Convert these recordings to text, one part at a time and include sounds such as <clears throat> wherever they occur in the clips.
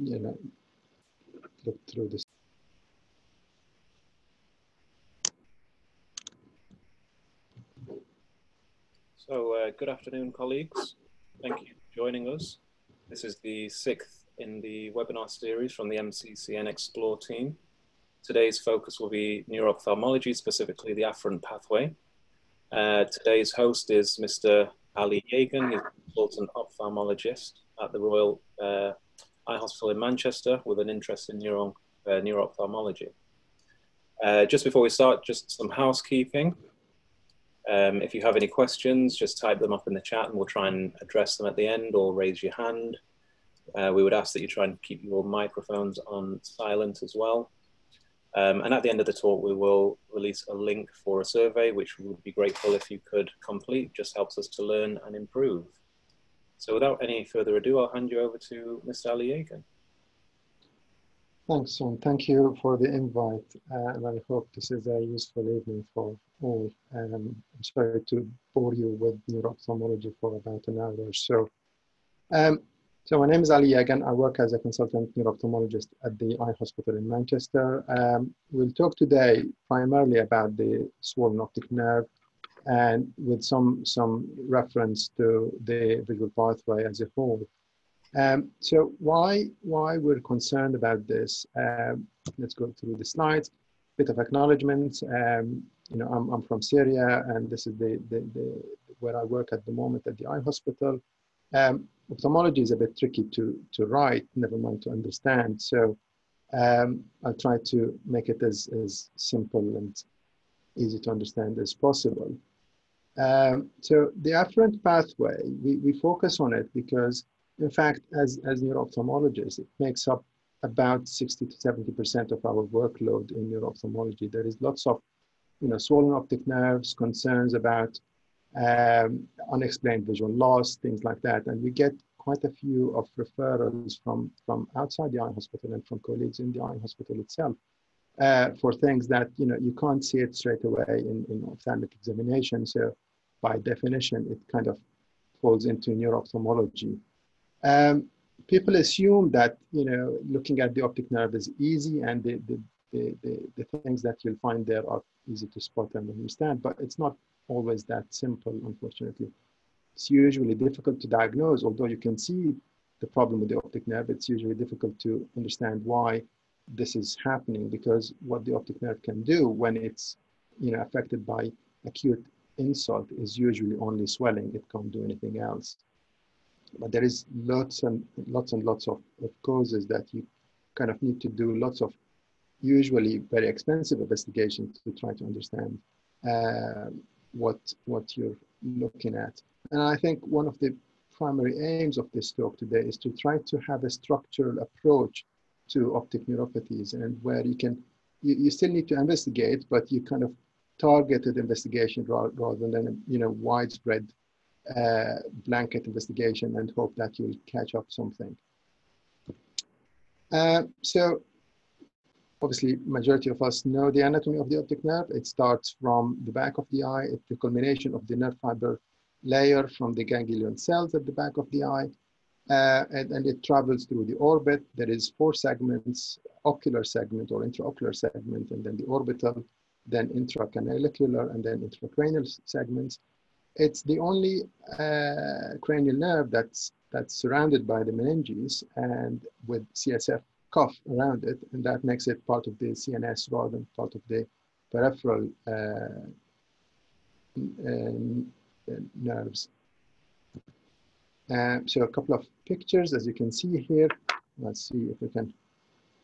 you know, look through this. So uh, good afternoon, colleagues. Thank you for joining us. This is the sixth in the webinar series from the MCCN Explore team. Today's focus will be neuro-ophthalmology, specifically the afferent pathway. Uh, today's host is Mr. Ali Yagan, he's a consultant ophthalmologist at the Royal uh, Eye Hospital in Manchester with an interest in neuro, uh, neuro-ophthalmology. Uh, just before we start, just some housekeeping. Um, if you have any questions, just type them up in the chat and we'll try and address them at the end or raise your hand. Uh, we would ask that you try and keep your microphones on silent as well. Um, and at the end of the talk, we will release a link for a survey, which we would be grateful if you could complete, just helps us to learn and improve. So without any further ado, I'll hand you over to Mr. Ali Yagan. Thanks, John. Thank you for the invite. Uh, and I hope this is a useful evening for all. Um, I'm sorry to bore you with neuro-ophthalmology for about an hour or so. Um, so my name is Ali Yagan. I work as a consultant neuro-ophthalmologist at the Eye Hospital in Manchester. Um, we'll talk today primarily about the swollen optic nerve and with some, some reference to the visual pathway as a whole. Um, so why why we're concerned about this? Um, let's go through the slides. Bit of acknowledgement. Um, you know, I'm, I'm from Syria, and this is the, the, the where I work at the moment at the eye hospital. Um, ophthalmology is a bit tricky to to write, never mind to understand. So um, I'll try to make it as as simple and easy to understand as possible. Um, so the afferent pathway, we, we focus on it because in fact, as, as neuro-ophthalmologists, it makes up about 60 to 70% of our workload in neuro-ophthalmology. There is lots of, you know, swollen optic nerves, concerns about um, unexplained visual loss, things like that. And we get quite a few of referrals from, from outside the eye hospital and from colleagues in the eye hospital itself uh, for things that, you know, you can't see it straight away in, in ophthalmic examination. So by definition, it kind of falls into neuro-ophthalmology. Um, people assume that you know looking at the optic nerve is easy and the, the, the, the, the things that you'll find there are easy to spot and understand, but it's not always that simple, unfortunately. It's usually difficult to diagnose, although you can see the problem with the optic nerve, it's usually difficult to understand why this is happening because what the optic nerve can do when it's you know affected by acute insult is usually only swelling. It can't do anything else but there is lots and lots and lots of, of causes that you kind of need to do lots of usually very expensive investigations to try to understand uh, what what you're looking at. And I think one of the primary aims of this talk today is to try to have a structural approach to optic neuropathies and where you can you, you still need to investigate, but you kind of targeted investigation rather, than you know widespread uh, blanket investigation and hope that you'll catch up something. Uh, so obviously majority of us know the anatomy of the optic nerve. It starts from the back of the eye. It's the culmination of the nerve fiber layer from the ganglion cells at the back of the eye. Uh, and, and, it travels through the orbit. There is four segments, ocular segment or intraocular segment, and then the orbital, then intracanalicular, and then intracranial segments it's the only uh, cranial nerve that's that's surrounded by the meninges and with CSF cuff around it, and that makes it part of the CNS rather than part of the peripheral uh, uh, nerves. Um, so a couple of pictures, as you can see here. Let's see if we can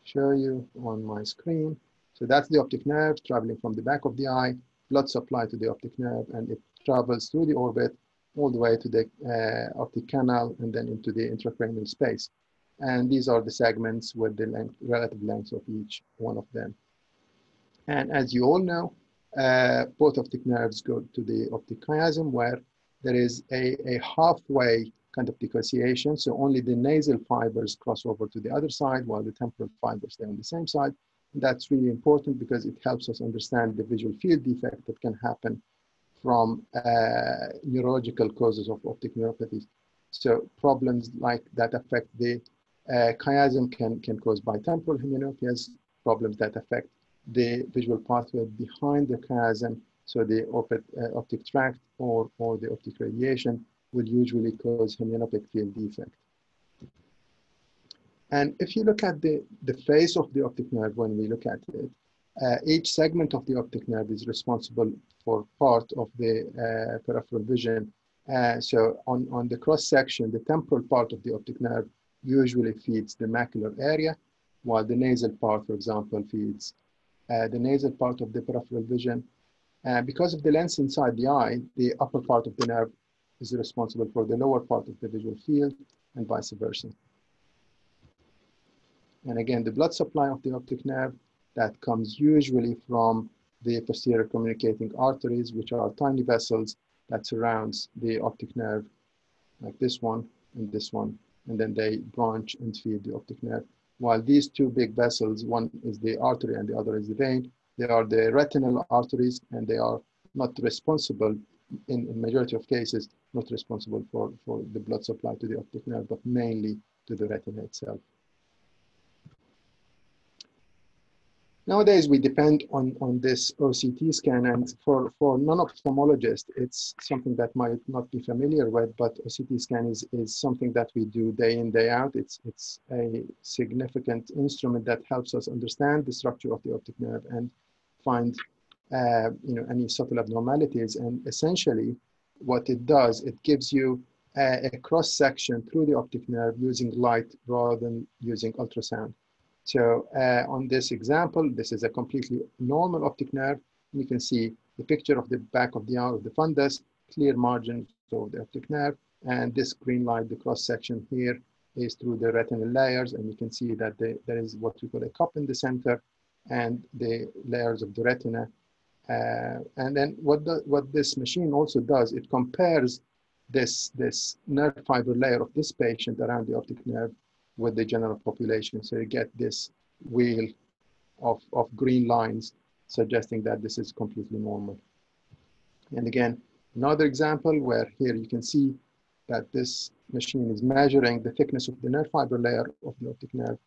show you on my screen. So that's the optic nerve traveling from the back of the eye, blood supply to the optic nerve, and it travels through the orbit all the way to the uh, optic canal and then into the intracranial space. And these are the segments with the length, relative lengths of each one of them. And as you all know, uh, both optic nerves go to the optic chiasm where there is a, a halfway kind of dissociation. So only the nasal fibers cross over to the other side while the temporal fibers stay on the same side. That's really important because it helps us understand the visual field defect that can happen from uh, neurological causes of optic neuropathies. So problems like that affect the Uh, chiasm can, can cause bitemporal hemianopia, problems that affect the visual pathway behind the chiasm, so the optic, uh, optic tract or, or the optic radiation will usually cause hemianopic field defect. And if you look at the, the face of the optic nerve when we look at it, uh, each segment of the optic nerve is responsible for part of the uh, peripheral vision. Uh, so on, on the cross section, the temporal part of the optic nerve usually feeds the macular area, while the nasal part, for example, feeds uh, the nasal part of the peripheral vision. Uh, because of the lens inside the eye, the upper part of the nerve is responsible for the lower part of the visual field and vice versa. And again, the blood supply of the optic nerve that comes usually from the posterior communicating arteries, which are tiny vessels that surrounds the optic nerve, like this one and this one, and then they branch and feed the optic nerve. While these two big vessels, one is the artery and the other is the vein, they are the retinal arteries and they are not responsible, in, in majority of cases, not responsible for, for the blood supply to the optic nerve, but mainly to the retina itself. Nowadays, we depend on, on this OCT scan, and for, for non-ophthalmologists, it's something that might not be familiar with, but OCT scan is, is something that we do day in, day out. It's, it's a significant instrument that helps us understand the structure of the optic nerve and find uh, you know, any subtle abnormalities. And essentially, what it does, it gives you a, a cross-section through the optic nerve using light rather than using ultrasound. So uh, on this example, this is a completely normal optic nerve. You can see the picture of the back of the eye of the fundus, clear margins of the optic nerve, and this green light, the cross section here, is through the retinal layers, and you can see that the, there is what we call a cup in the center, and the layers of the retina. Uh, and then what, the, what this machine also does, it compares this, this nerve fiber layer of this patient around the optic nerve with the general population. So you get this wheel of, of green lines suggesting that this is completely normal. And again, another example where here you can see that this machine is measuring the thickness of the nerve fiber layer of the optic nerve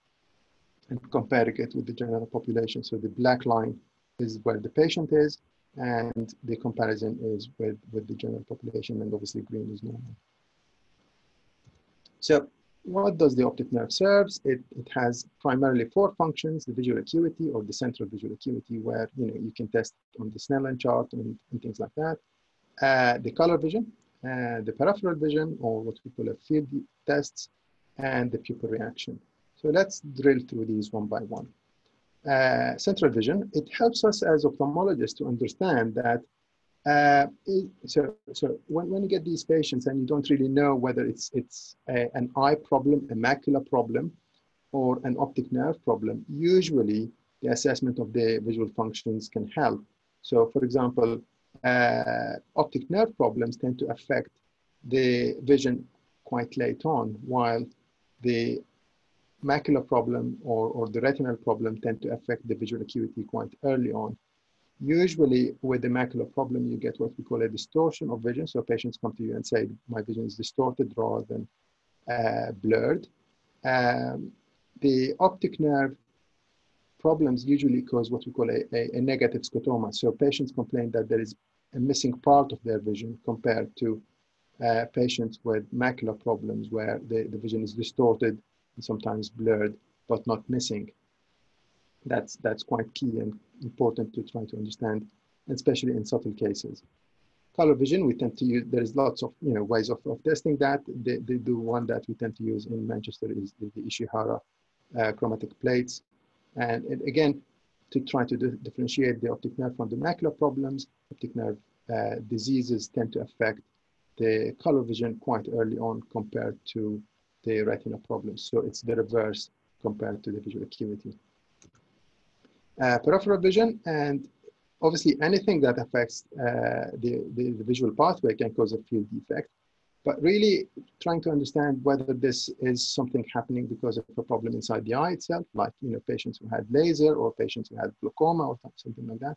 and comparing it with the general population. So the black line is where the patient is and the comparison is with, with the general population and obviously green is normal. So what does the optic nerve serves? It, it has primarily four functions, the visual acuity or the central visual acuity where you know you can test on the Snellen chart and, and things like that. Uh, the color vision, uh, the peripheral vision or what we call a field tests, and the pupil reaction. So let's drill through these one by one. Uh, central vision, it helps us as ophthalmologists to understand that uh, so, so when, when you get these patients and you don't really know whether it's, it's a, an eye problem, a macular problem, or an optic nerve problem, usually the assessment of the visual functions can help. So for example, uh, optic nerve problems tend to affect the vision quite late on, while the macular problem or, or the retinal problem tend to affect the visual acuity quite early on. Usually with the macular problem, you get what we call a distortion of vision. So patients come to you and say, my vision is distorted rather than uh, blurred. Um, the optic nerve problems usually cause what we call a, a, a, negative scotoma. So patients complain that there is a missing part of their vision compared to uh, patients with macular problems where the, the vision is distorted and sometimes blurred, but not missing. That's, that's quite key and important to try to understand, especially in subtle cases. Color vision, we tend to use, there's lots of you know, ways of, of testing that. The, the, the one that we tend to use in Manchester is the, the Ishihara uh, chromatic plates. And, again, to try to differentiate the optic nerve from the macular problems, optic nerve uh, diseases tend to affect the color vision quite early on compared to the retina problems. So it's the reverse compared to the visual acuity peripheral vision and obviously anything that affects uh, the, the, the, visual pathway can cause a field defect. But really trying to understand whether this is something happening because of a problem inside the eye itself, like you know patients who had laser or patients who had glaucoma or something like that,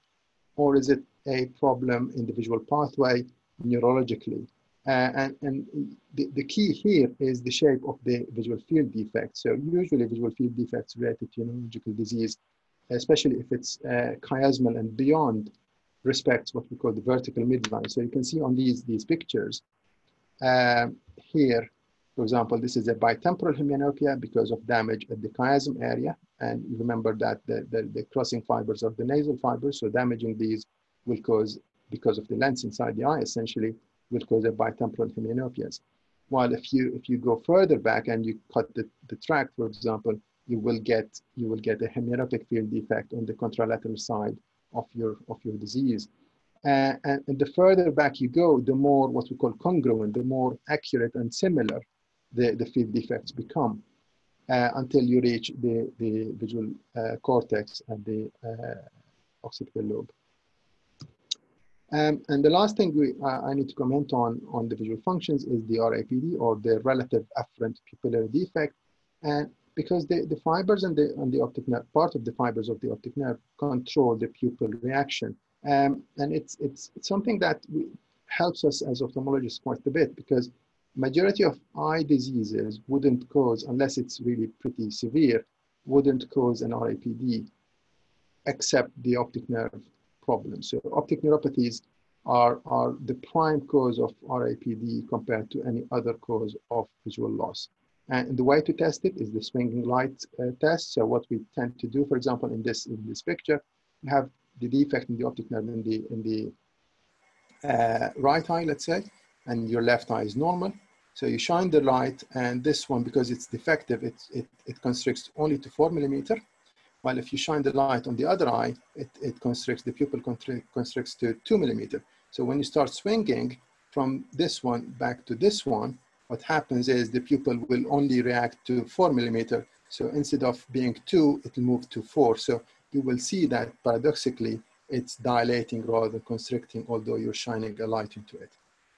or is it a problem in the visual pathway neurologically? Uh, and and the, the key here is the shape of the visual field defect. So usually visual field defects related to neurological disease, especially if it's uh, chiasmal and beyond, respects what we call the vertical midline. So you can see on these, these pictures uh, here, for example, this is a bitemporal hemianopia because of damage at the chiasm area. And remember that the, the, the crossing fibers are the nasal fibers. So damaging these will cause, because of the lens inside the eye, essentially, will cause a bitemporal hemianopias. While if you if you go further back and you cut the, the tract, for example, you will get you will get a hemianopic field defect on the contralateral side of your of your disease. Uh, and, and, the further back you go, the more what we call congruent, the more accurate and similar the, the field defects become uh, until you reach the, the visual uh, cortex and the uh, occipital lobe. Um, and the last thing we, uh, I need to comment on on the visual functions is the RAPD or the relative afferent pupillary defect. And because the, the fibers and the, and the optic nerve, part of the fibers of the optic nerve control the pupil reaction. Um, and it's, it's, it's something that we, helps us as ophthalmologists quite a bit because majority of eye diseases wouldn't cause, unless it's really pretty severe, wouldn't cause an RAPD except the optic nerve problems. So optic neuropathies are, are the prime cause of RAPD compared to any other cause of visual loss. And the way to test it is the swinging light uh, test. So what we tend to do, for example, in this, in this picture, we have the defect in the optic nerve in the, in the uh, right eye, let's say, and your left eye is normal. So you shine the light and this one, because it's defective, it, it, it constricts only to four millimeter. While if you shine the light on the other eye, it, it constricts, the pupil constricts to two millimeter. So when you start swinging from this one back to this one, what happens is the pupil will only react to four millimeter. So instead of being two, it will move to four. So you will see that paradoxically, it's dilating rather than constricting, although you're shining a light into it.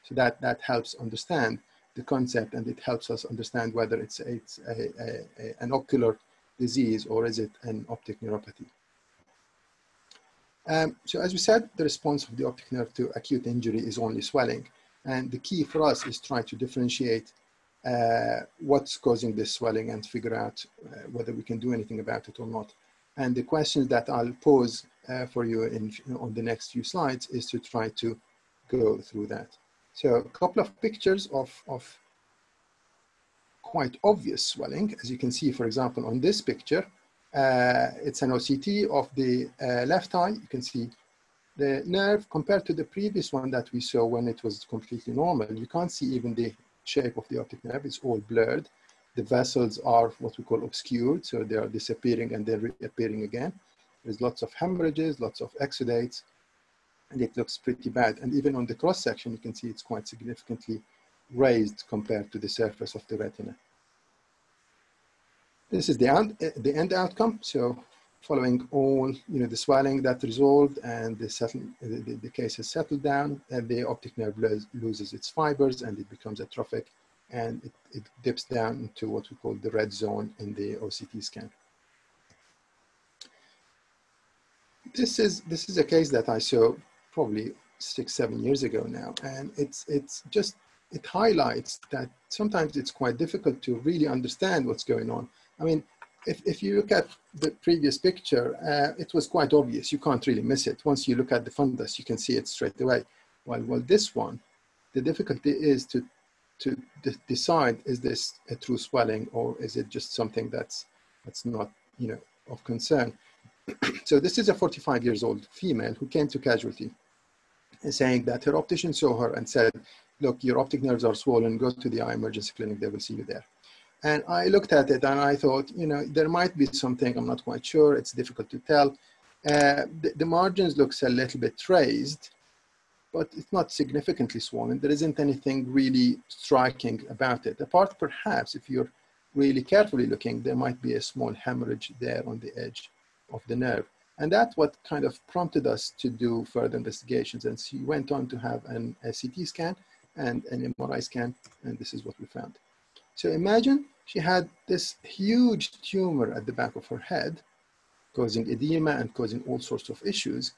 So that, that helps understand the concept and it helps us understand whether it's, it's a, a, a, an ocular disease or is it an optic neuropathy? Um, so as we said, the response of the optic nerve to acute injury is only swelling. And the key for us is try to differentiate uh, what's causing this swelling and figure out uh, whether we can do anything about it or not. And the questions that I'll pose uh, for you in, on the next few slides is to try to go through that. So a couple of pictures of, of quite obvious swelling. As you can see, for example, on this picture, uh, it's an OCT of the uh, left eye. You can see the nerve compared to the previous one that we saw when it was completely normal. You can't see even the shape of the optic nerve. It's all blurred. The vessels are what we call obscured, so they are disappearing and they're reappearing again. There's lots of hemorrhages, lots of exudates, and it looks pretty bad. And even on the cross section, you can see it's quite significantly raised compared to the surface of the retina. This is the end, the end outcome. So following all, you know, the swelling that resolved and the, settle, the, the case has settled down, and the optic nerve loses its fibers and it becomes atrophic and it, it dips down into what we call the red zone in the OCT scan. This is, this is a case that I saw probably six, seven years ago now. And it's, it's just it highlights that sometimes it's quite difficult to really understand what's going on. I mean, if, if you look at the previous picture, uh, it was quite obvious. You can't really miss it. Once you look at the fundus, you can see it straight away. Well, while this one, the difficulty is to, to decide, is this a true swelling or is it just something that's, that's not, you know, of concern. <clears throat> so this is a 45 years old female who came to casualty saying that her optician saw her and said, look, your optic nerves are swollen, go to the eye emergency clinic, they will see you there. And I looked at it and I thought, you know, there might be something, I'm not quite sure, it's difficult to tell. Uh, the, the, margins looks a little bit raised, but it's not significantly swollen. There isn't anything really striking about it. Apart perhaps if you're really carefully looking, there might be a small hemorrhage there on the edge of the nerve. And that's what kind of prompted us to do further investigations. And she went on to have an, a CT scan and an MRI scan, and this is what we found. So imagine she had this huge tumor at the back of her head, causing edema and causing all sorts of issues.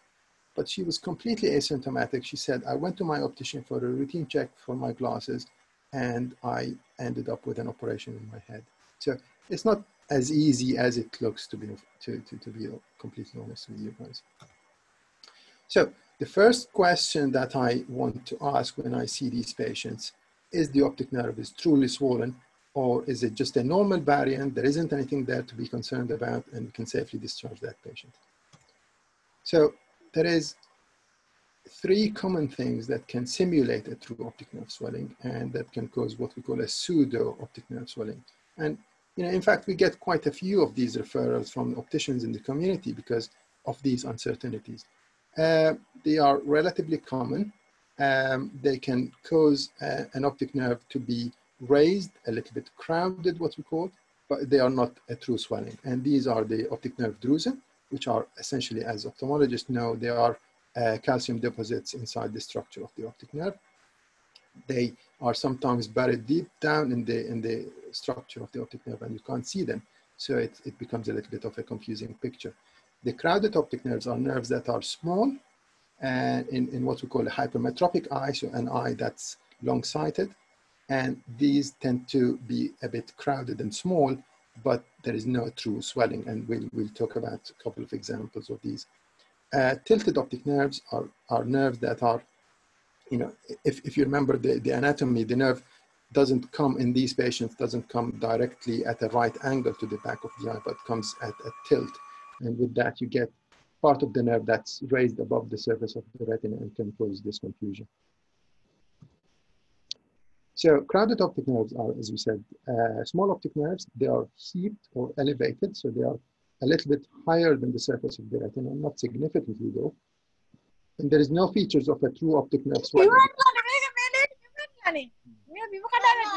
but she was completely asymptomatic. She said, I went to my optician for a routine check for my glasses and I ended up with an operation in my head. So it's not as easy as it looks to be, to, to, to be completely honest with you guys. So the first question that I want to ask when I see these patients is the optic nerve is truly swollen or is it just a normal variant? There isn't anything there to be concerned about and we can safely discharge that patient. So there is three common things that can simulate a true optic nerve swelling and that can cause what we call a pseudo optic nerve swelling. And you know, in fact, we get quite a few of these referrals from opticians in the community because of these uncertainties. Uh, they are relatively common. Um, they can cause uh, an optic nerve to be raised, a little bit crowded, what we call, but they are not a true swelling. And these are the optic nerve drusen, which are essentially, as ophthalmologists know, they are uh, calcium deposits inside the structure of the optic nerve. They are sometimes buried deep down in the, in the structure of the optic nerve and you can't see them. So it, it becomes a little bit of a confusing picture. The crowded optic nerves are nerves that are small and in, in what we call a hypermetropic eye, so an eye that's long-sighted. And these tend to be a bit crowded and small, but there is no true swelling. And we'll, we'll talk about a couple of examples of these. Uh, tilted optic nerves are, are nerves that are, you know, if, if you remember the, the anatomy, the nerve doesn't come in these patients, doesn't come directly at a right angle to the back of the eye, but comes at a tilt. And with that, you get part of the nerve that's raised above the surface of the retina and can cause this confusion. So crowded optic nerves are, as we said, uh, small optic nerves. They are heaped or elevated, so they are a little bit higher than the surface of the retina, not significantly though. And there is no features of a true optic nerve swelling. No,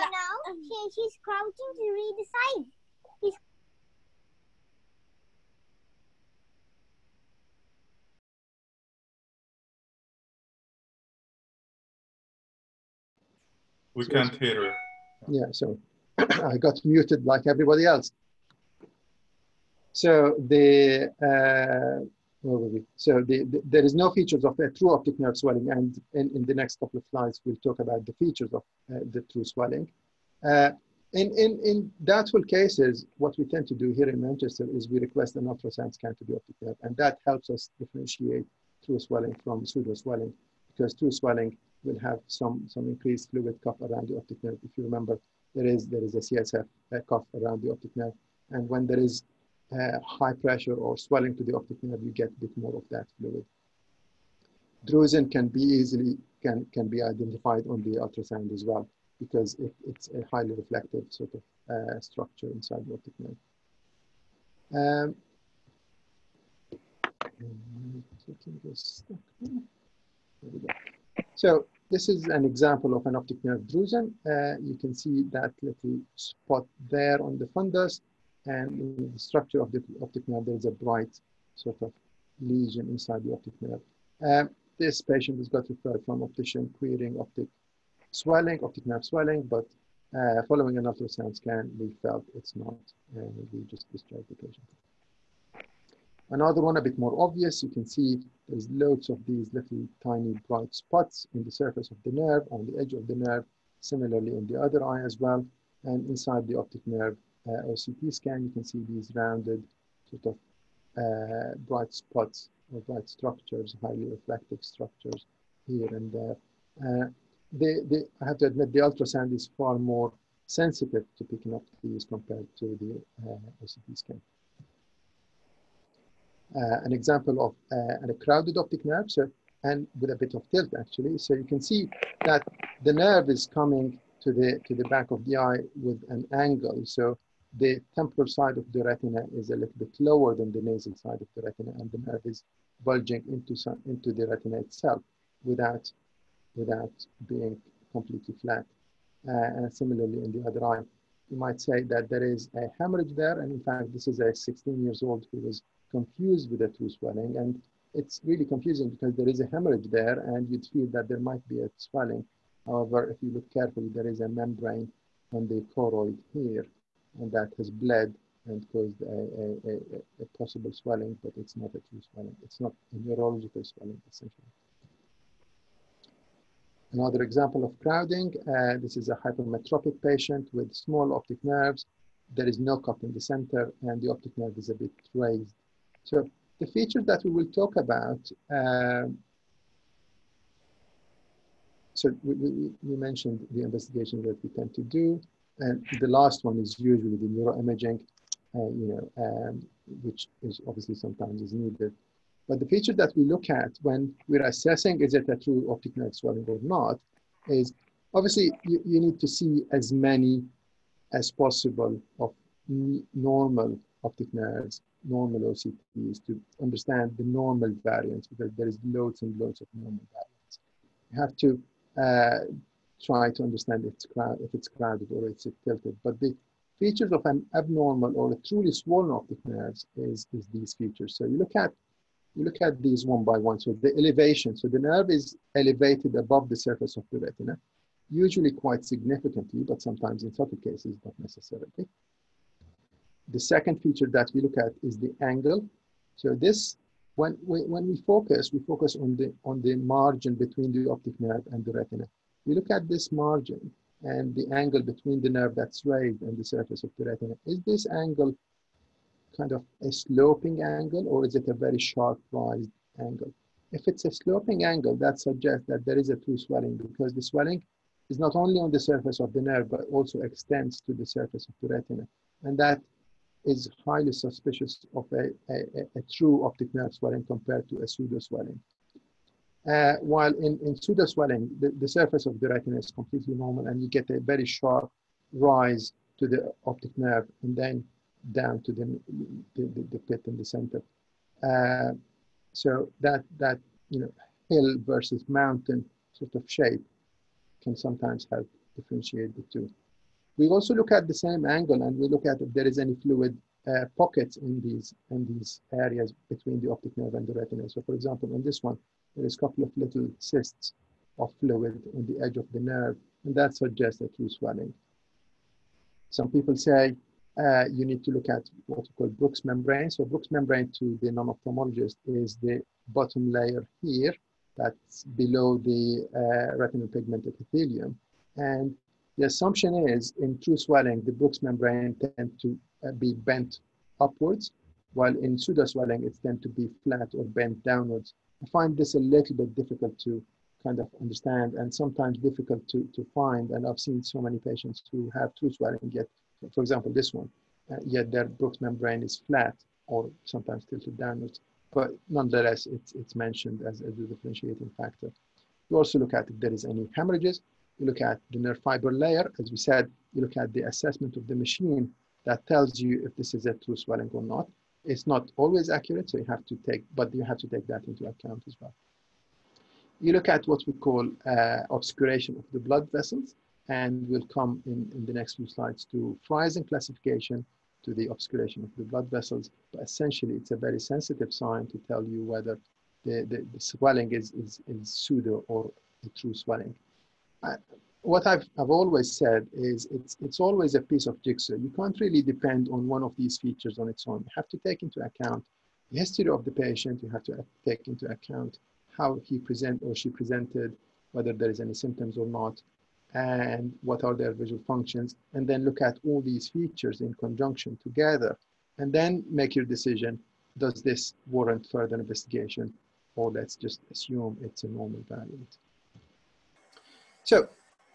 no. She, she's crouching to read the sign. He's We can't hear her. Yeah, so <clears throat> I got muted like everybody else. So the uh, where were we? So the, the, there is no features of a true optic nerve swelling, and in, in the next couple of slides we'll talk about the features of uh, the true swelling. Uh, in, in, in doubtful cases, what we tend to do here in Manchester is we request an ultrasound scan to the optic nerve, and that helps us differentiate true swelling from pseudo swelling, because true swelling will have some, some increased fluid cuff around the optic nerve. If you remember, there is, there is a CSF cuff around the optic nerve. And when there is uh, high pressure or swelling to the optic nerve, you get a bit more of that fluid. Drusen can be easily, can, can be identified on the ultrasound as well, because it, it's a highly reflective sort of uh, structure inside the optic nerve. Um, so this is an example of an optic nerve drusen. Uh, you can see that little spot there on the fundus and in the structure of the optic nerve, there's a bright sort of lesion inside the optic nerve. Um, this patient has got referred from optician querying optic swelling, optic nerve swelling, but uh, following an ultrasound scan, we felt it's not, and we just discharged the patient. Another one, a bit more obvious, you can see there's loads of these little tiny bright spots in the surface of the nerve, on the edge of the nerve, similarly in the other eye as well, and inside the optic nerve uh, scan, you can see these rounded sort of uh, bright spots or bright structures, highly reflective structures here and there. Uh, the, the, I have to admit the ultrasound is far more sensitive to picking up these compared to the uh, OCT scan. Uh, an example of uh, a crowded optic nerve, so, and with a bit of tilt actually. So you can see that the nerve is coming to the, to the back of the eye with an angle. So the temporal side of the retina is a little bit lower than the nasal side of the retina, and the nerve is bulging into, some, into the retina itself without, without being completely flat. Uh, and similarly in the other eye, you might say that there is a hemorrhage there, and in fact, this is a 16 years old who was confused with a true swelling, and it's really confusing because there is a hemorrhage there, and you'd feel that there might be a swelling. However, if you look carefully, there is a membrane on the choroid here and that has bled and caused a, a, a, a, possible swelling, but it's not a true swelling. It's not a neurological swelling, essentially. Another example of crowding, uh, this is a hypermetropic patient with small optic nerves. There is no cup in the center and the optic nerve is a bit raised. So the features that we will talk about, uh, so we, we, we, mentioned the investigation that we tend to do, and the last one is usually the neuroimaging, uh, you know, um, which is obviously sometimes is needed. But the feature that we look at when we're assessing is it a true optic nerve swelling or not, is obviously you, you need to see as many as possible of normal optic nerves, normal OCTs to understand the normal variants because there is loads and loads of normal variants. You have to uh, try to understand if it's, crowd, if it's crowded or if it's tilted. But the features of an abnormal or a truly swollen optic nerves is, is these features. So you look at you look at these one by one. So the elevation, so the nerve is elevated above the surface of the retina, usually quite significantly, but sometimes in subtle cases, not necessarily. The second feature that we look at is the angle. So this, when we, when we focus, we focus on the, on the margin between the optic nerve and the retina. We look at this margin and the angle between the nerve that's raised and the surface of the retina. Is this angle kind of a sloping angle or is it a very sharp rise angle? If it's a sloping angle, that suggests that there is a true swelling because the swelling is not only on the surface of the nerve, but also extends to the surface of the retina. And that is highly suspicious of a, a, a true optic nerve swelling compared to a pseudo swelling. Uh, while in, in pseudo swelling, the, the surface of the retina is completely normal and you get a very sharp rise to the optic nerve and then down to the, the, the pit in the center. Uh, so that, that, you know, hill versus mountain sort of shape can sometimes help differentiate the two. We also look at the same angle and we look at if there is any fluid uh, pockets in these, in these areas between the optic nerve and the retina. So for example, on this one, there is a couple of little cysts of fluid on the edge of the nerve, and that suggests a true swelling. Some people say uh, you need to look at what we call Bruch's membrane. So Bruch's membrane to the non-ophthalmologist is the bottom layer here that's below the uh, retinal pigment epithelium. And the assumption is in true swelling, the Bruch's membrane tend to uh, be bent upwards, while in pseudo swelling, it tend to be flat or bent downwards. I find this a little bit difficult to kind of understand and sometimes difficult to, to find. And I've seen so many patients who have true swelling, yet, for example, this one, uh, yet their Bruch's membrane is flat or sometimes tilted downwards. But nonetheless, it's, it's mentioned as, as a differentiating factor. You also look at if there is any hemorrhages, you look at the nerve fiber layer. As we said, you look at the assessment of the machine that tells you if this is a true swelling or not. It's not always accurate, so you have to take, but you have to take that into account as well. You look at what we call uh, obscuration of the blood vessels, and we'll come in, in the next few slides to Frisén classification to the obscuration of the blood vessels. But essentially, it's a very sensitive sign to tell you whether the, the, the swelling is, is, is pseudo or a true swelling. What I've, I've always said is it's, it's always a piece of jigsaw. You can't really depend on one of these features on its own. You have to take into account the history of the patient. You have to take into account how he present or she presented, whether there is any symptoms or not, and what are their visual functions, and then look at all these features in conjunction together, and then make your decision, does this warrant further investigation, or let's just assume it's a normal variant. So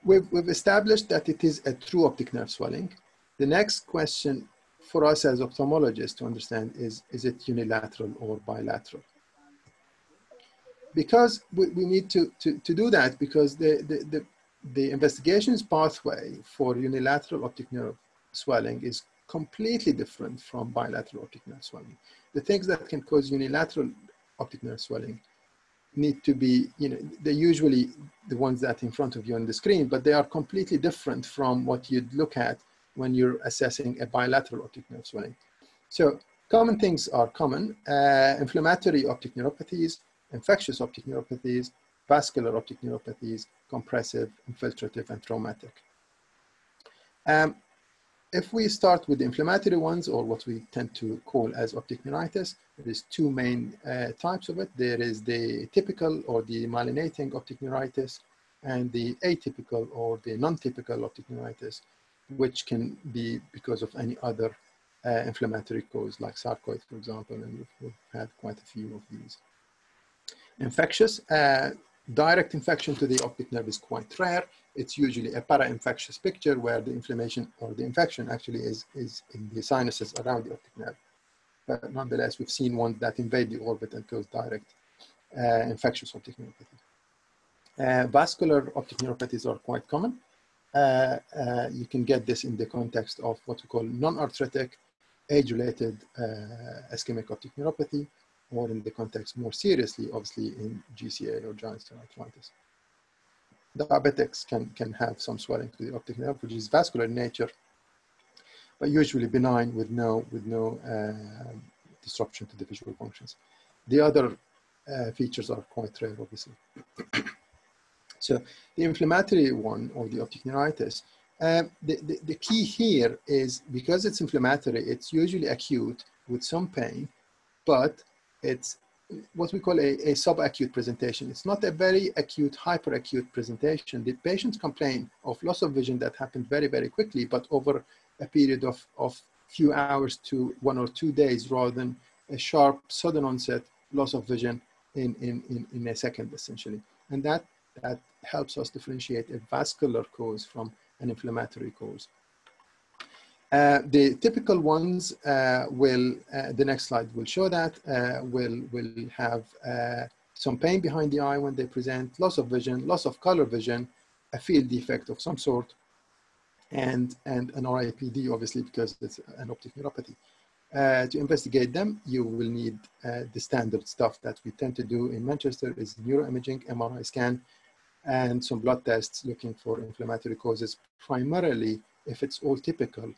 we've, we've established that it is a true optic nerve swelling. The next question for us as ophthalmologists to understand is, is it unilateral or bilateral? Because we, we need to, to, to do that because the, the, the, the investigations pathway for unilateral optic nerve swelling is completely different from bilateral optic nerve swelling. The things that can cause unilateral optic nerve swelling need to be, you know, they're usually the ones that in front of you on the screen, but they are completely different from what you'd look at when you're assessing a bilateral optic nerve swelling. So common things are common, uh, inflammatory optic neuropathies, infectious optic neuropathies, vascular optic neuropathies, compressive, infiltrative, and traumatic. Um, if we start with the inflammatory ones or what we tend to call as optic neuritis, there is two main uh, types of it. There is the typical or the myelinating optic neuritis and the atypical or the non-typical optic neuritis, which can be because of any other uh, inflammatory cause like sarcoid, for example, and we've, had quite a few of these. Infectious, uh, direct infection to the optic nerve is quite rare. It's usually a para-infectious picture where the inflammation or the infection actually is, is in the sinuses around the optic nerve. But nonetheless, we've seen ones that invade the orbit and cause direct uh, infectious optic neuropathy. Uh, vascular optic neuropathies are quite common. Uh, uh, you can get this in the context of what we call non-arteritic, age-related uh, ischemic optic neuropathy, or in the context more seriously, obviously in GCA or giant cell arteritis. Diabetics can, can have some swelling to the optic nerve, which is vascular in nature, but usually benign with no, with no uh, disruption to the visual functions. The other uh, features are quite rare, obviously. <clears throat> so the inflammatory one, or the optic neuritis, uh, the, the, the key here is because it's inflammatory, it's usually acute with some pain, but it's what we call a, a subacute presentation. It's not a very acute, hyperacute presentation. The patients complain of loss of vision that happened very, very quickly, but over a period of, of few hours to one or two days rather than a sharp, sudden onset loss of vision in, in, in, in a second, essentially. And that, that helps us differentiate a vascular cause from an inflammatory cause. Uh, the typical ones uh, will, uh, the next slide will show that, uh, will, will have uh, some pain behind the eye when they present, loss of vision, loss of color vision, a field defect of some sort, and, and an RAPD, obviously, because it's an optic neuropathy. To investigate them, you will need the standard stuff that we tend to do in Manchester is neuroimaging, MRI scan, and some blood tests looking for inflammatory causes, primarily if it's all typical,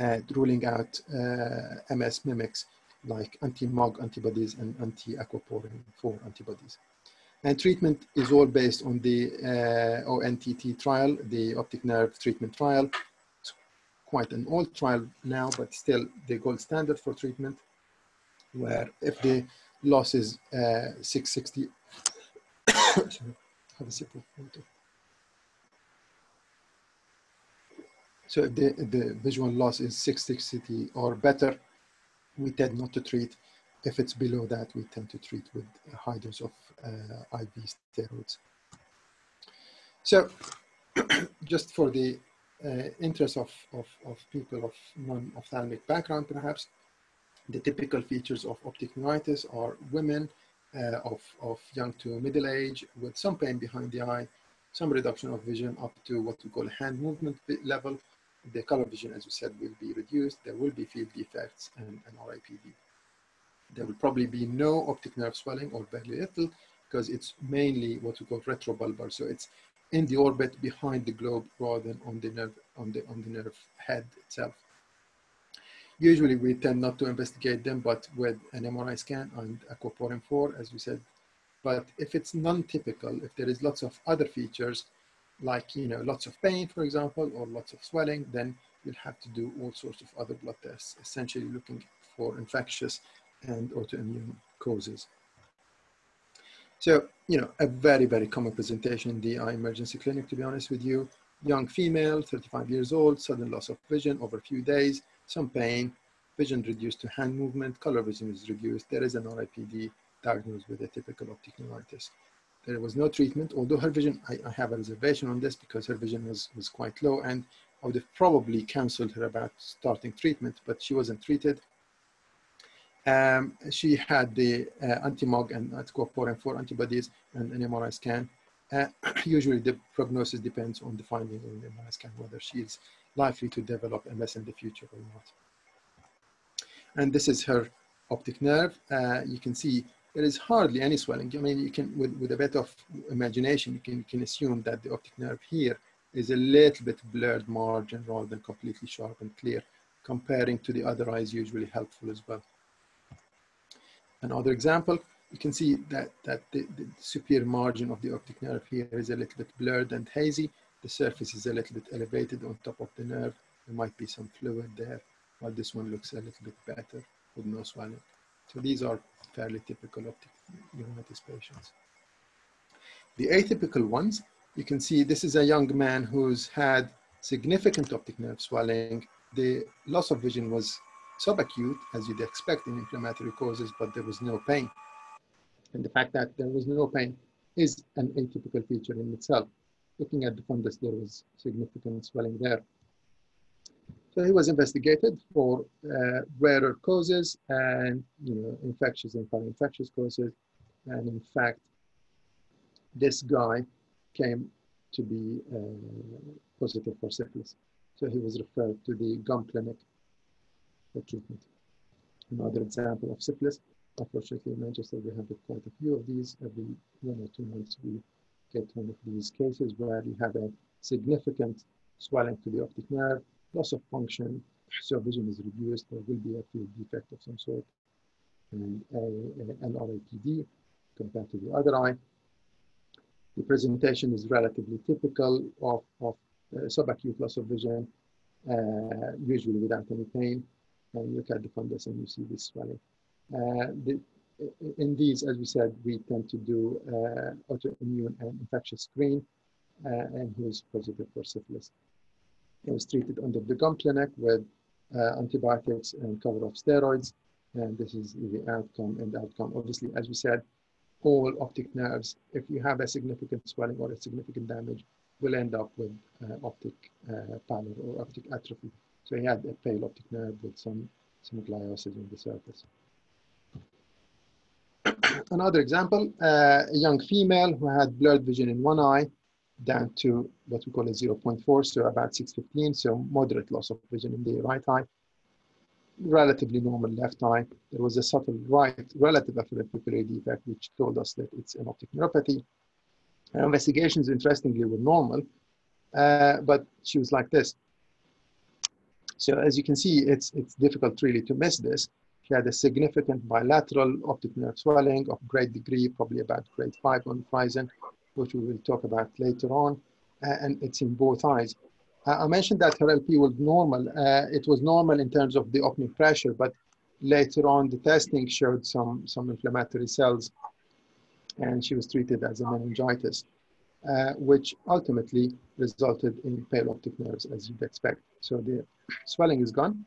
uh, ruling out uh, MS mimics like anti-MOG antibodies and anti-aquaporin 4 antibodies. And treatment is all based on the uh, ONTT trial, the optic nerve treatment trial. It's quite an old trial now, but still the gold standard for treatment, where if the loss is uh, 660, <coughs> have a sip of water. So if the, the visual loss is 660 or better, we tend not to treat. If it's below that, we tend to treat with a high dose of uh, IV steroids. So <clears throat> just for the uh, interest of, of, of people of non-ophthalmic background, perhaps, the typical features of optic neuritis are women uh, of, of young to middle age with some pain behind the eye, some reduction of vision up to what we call hand movement level. The color vision, as you said, will be reduced. There will be field defects and an RAPD. There will probably be no optic nerve swelling or very little because it's mainly what we call retrobulbar. So it's in the orbit behind the globe rather than on the nerve, on the, on the nerve head itself. Usually we tend not to investigate them, but with an MRI scan and aquaporin 4, as we said. But if it's non-typical, if there is lots of other features, like you know lots of pain, for example, or lots of swelling, then you'll have to do all sorts of other blood tests, essentially looking for infectious and autoimmune causes. So, you know, a very, very common presentation in the eye emergency clinic, to be honest with you. Young female, 35 years old, sudden loss of vision over a few days, some pain, vision reduced to hand movement, color vision is reduced. There is an RAPD diagnosed with a typical optic neuritis. There was no treatment, although her vision, I, I, have a reservation on this because her vision was, was quite low and I would have probably canceled her about starting treatment, but she wasn't treated. Um, she had the uh, anti-MOG and aquaporin 4 antibodies and an MRI scan. Uh, <clears throat> usually the prognosis depends on the finding in the MRI scan, whether she is likely to develop MS in the future or not. And this is her optic nerve. Uh, you can see there is hardly any swelling. I mean, you can, with, with a bit of imagination, you can, you can assume that the optic nerve here is a little bit blurred margin rather than completely sharp and clear, comparing to the other eyes usually helpful as well. Another example, you can see that, that the, the superior margin of the optic nerve here is a little bit blurred and hazy, the surface is a little bit elevated on top of the nerve there might be some fluid there, while this one looks a little bit better with no swelling. So these are fairly typical optic neuritis patients. The atypical ones, you can see this is a young man who's had significant optic nerve swelling. The loss of vision was subacute, as you'd expect in inflammatory causes, but there was no pain. And the fact that there was no pain is an atypical feature in itself. Looking at the fundus, there was significant swelling there. So he was investigated for uh, rarer causes and you know infectious and infectious causes. And in fact, this guy came to be uh, positive for syphilis. So he was referred to the GUM clinic for treatment. Another example of syphilis. Unfortunately, in Manchester, we have quite a few of these. Every one or two months, we get one of these cases where you have a significant swelling to the optic nerve, loss of function, so vision is reduced, there will be a field defect of some sort, and a, an RAPD compared to the other eye. The presentation is relatively typical of, of uh, subacute loss of vision, uh, usually without any pain. And look at the fundus and you see this swelling. Uh, the, in these, as we said, we tend to do uh, autoimmune and infectious screen, uh, and he was positive for syphilis. He was treated under the GUM clinic with uh, antibiotics and cover of steroids, and this is the outcome and outcome. Obviously, as we said, all optic nerves, if you have a significant swelling or a significant damage, will end up with uh, optic uh, pallor or optic atrophy. So he had a pale optic nerve with some, some gliosis in the surface. <coughs> Another example, uh, a young female who had blurred vision in one eye down to what we call a 0.4, so about 615, so moderate loss of vision in the right eye relatively normal left eye. There was a subtle right relative afferent pupillary defect, which told us that it's an optic neuropathy. Her investigations, interestingly, were normal, uh, but she was like this. So as you can see, it's, it's difficult really to miss this. She had a significant bilateral optic nerve swelling of great degree, probably about grade five on Frisén, which we will talk about later on. Uh, and it's in both eyes. I mentioned that her LP was normal. Uh, it was normal in terms of the opening pressure, but later on the testing showed some, some inflammatory cells and she was treated as a meningitis, uh, which ultimately resulted in pale optic nerves as you'd expect. So the swelling is gone.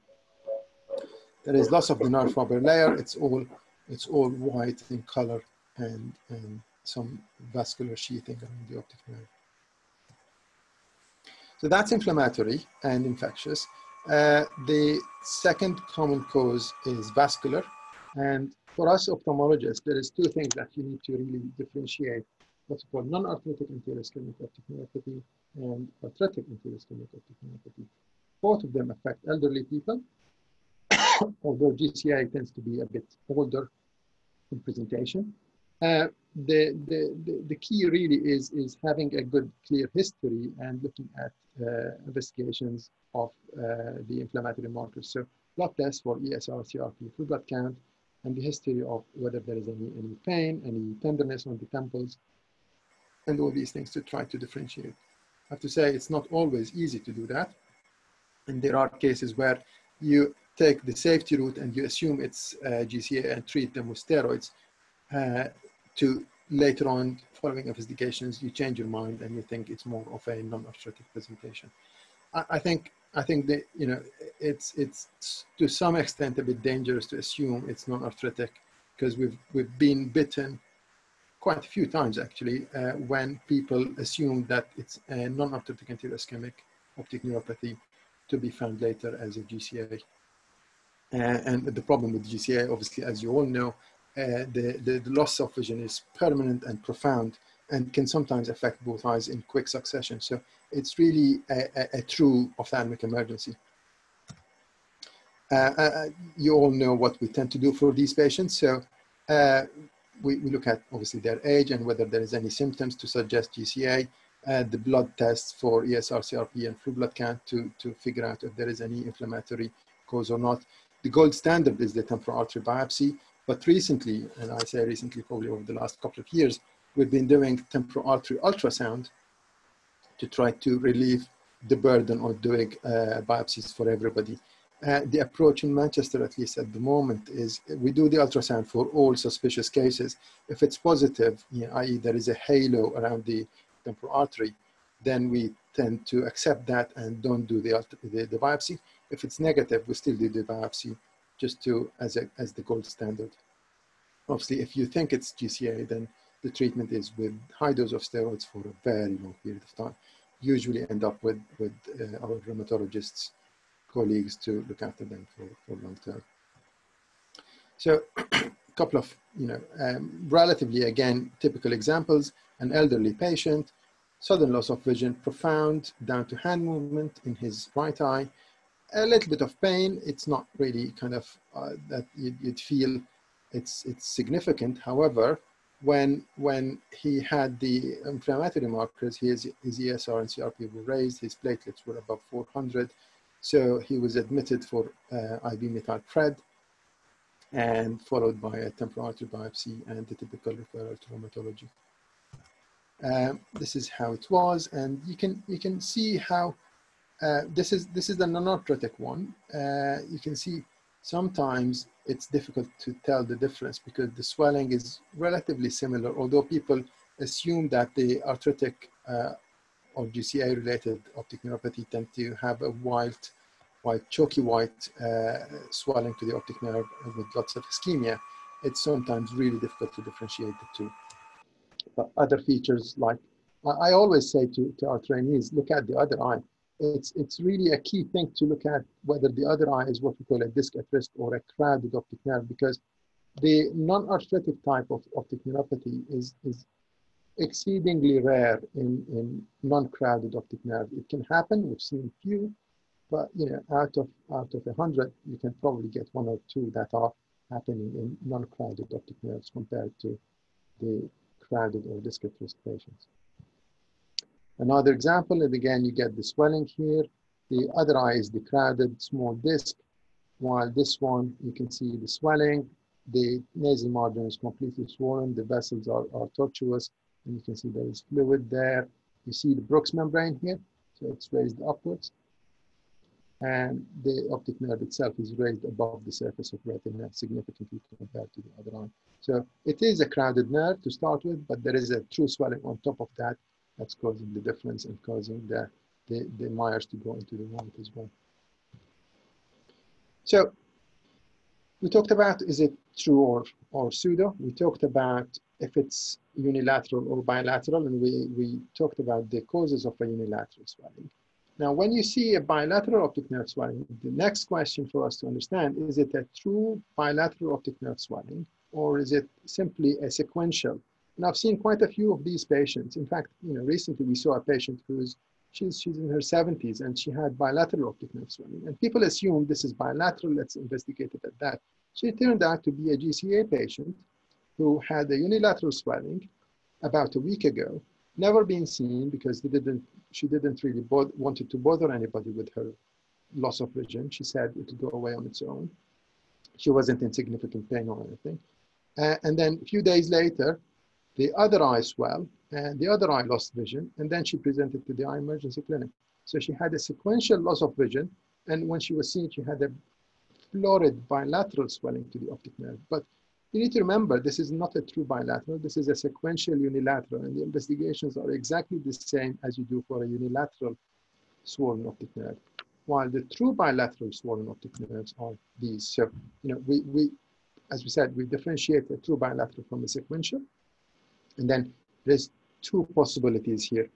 There is loss of the nerve fiber layer. It's all, it's all white in color and, and some vascular sheathing around the optic nerve. So that's inflammatory and infectious. Uh, the second common cause is vascular. And for us ophthalmologists, there is two things that you need to really differentiate. What's called non-arteritic ischemic optic neuropathy and arteritic ischemic optic neuropathy. Both of them affect elderly people, <coughs> although GCI tends to be a bit older in presentation. Uh, the, the, the, key really is, is having a good, clear history and looking at uh, investigations of uh, the inflammatory markers. So blood tests for ESR, CRP, full blood count, and the history of whether there is any, any pain, any tenderness on the temples, and all these things to try to differentiate. I have to say it's not always easy to do that. And there are cases where you take the safety route and you assume it's uh, GCA and treat them with steroids. Uh, to later on, following investigations, you change your mind and you think it's more of a non-arteritic presentation. I, I think I think that you know it's it's to some extent a bit dangerous to assume it's non-arteritic because we've we've been bitten quite a few times actually uh, when people assume that it's a non-arteritic anterior ischemic optic neuropathy to be found later as a GCA. Uh, and the problem with GCA, obviously, as you all know, uh, the, the, loss of vision is permanent and profound and can sometimes affect both eyes in quick succession. So it's really a, a, a true ophthalmic emergency. Uh, uh, you all know what we tend to do for these patients. So uh, we, we, look at obviously their age and whether there is any symptoms to suggest GCA, uh, the blood tests for ESR, CRP, and full blood count to, to figure out if there is any inflammatory cause or not. The gold standard is the temporal artery biopsy, but recently, and I say recently, probably over the last couple of years, we've been doing temporal artery ultrasound to try to relieve the burden of doing uh, biopsies for everybody. Uh, the approach in Manchester, at least at the moment, is we do the ultrasound for all suspicious cases. If it's positive, you know, i.e. there is a halo around the temporal artery, then we tend to accept that and don't do the, the, the biopsy. If it's negative, we still do the biopsy just to as, a, as the gold standard. Obviously, if you think it's GCA, then the treatment is with high dose of steroids for a very long period of time. Usually end up with, with uh, our rheumatologists, colleagues to look after them for, for long term. So a <clears throat> couple of, you know, um, relatively, again, typical examples, an elderly patient, sudden loss of vision, profound down to hand movement in his right eye, a little bit of pain. It's not really kind of uh, that you'd, you'd feel it's, it's significant. However, when when he had the inflammatory markers, his, his ESR and CRP were raised, his platelets were above 400. So he was admitted for uh, IV methylpred and followed by a temporal artery biopsy and the typical referral to rheumatology. Um, this is how it was, and you can you can see how uh, this is this is the non-arteritic one. Uh, you can see sometimes it's difficult to tell the difference because the swelling is relatively similar, although people assume that the arteritic uh, or GCA related optic neuropathy tend to have a white, white chalky white uh, swelling to the optic nerve with lots of ischemia. It's sometimes really difficult to differentiate the two. But other features like, I always say to, to our trainees, look at the other eye it's, it's really a key thing to look at whether the other eye is what we call a disc at rest or a crowded optic nerve because the non-arteritic type of optic neuropathy is, is exceedingly rare in, in non-crowded optic nerve. It can happen, we've seen few, but you know, out of out of a hundred, you can probably get one or two that are happening in non-crowded optic nerves compared to the crowded or disc at risk patients. Another example, and again, you get the swelling here. The other eye is the crowded small disc, while this one, you can see the swelling. The nasal margin is completely swollen. The vessels are, are tortuous, and you can see there is fluid there. You see the Bruch's membrane here, so it's raised upwards. And the optic nerve itself is raised above the surface of retina significantly compared to the other eye. So it is a crowded nerve to start with, but there is a true swelling on top of that that's causing the difference and causing the, the, the Myers to go into the white as well. So we talked about is it true or, or pseudo? We talked about if it's unilateral or bilateral, and we, we talked about the causes of a unilateral swelling. Now, when you see a bilateral optic nerve swelling, the next question for us to understand, is it a true bilateral optic nerve swelling, or is it simply a sequential and I've seen quite a few of these patients. In fact, you know, recently we saw a patient who's she's she's in her 70s and she had bilateral optic nerve swelling. And people assume this is bilateral. Let's investigate it at that. She turned out to be a GCA patient who had a unilateral swelling about a week ago. Never been seen because they didn't. She didn't really wanted to bother anybody with her loss of vision. She said it would go away on its own. She wasn't in significant pain or anything. Uh, and then a few days later, the other eye swelled, and the other eye lost vision, and then she presented to the eye emergency clinic. So she had a sequential loss of vision, and when she was seen, she had a florid bilateral swelling to the optic nerve. But you need to remember, this is not a true bilateral, this is a sequential unilateral, and the investigations are exactly the same as you do for a unilateral swollen optic nerve. While the true bilateral swollen optic nerves are these. So, you know, we, we as we said, we differentiate a true bilateral from a sequential. And then there's two possibilities here.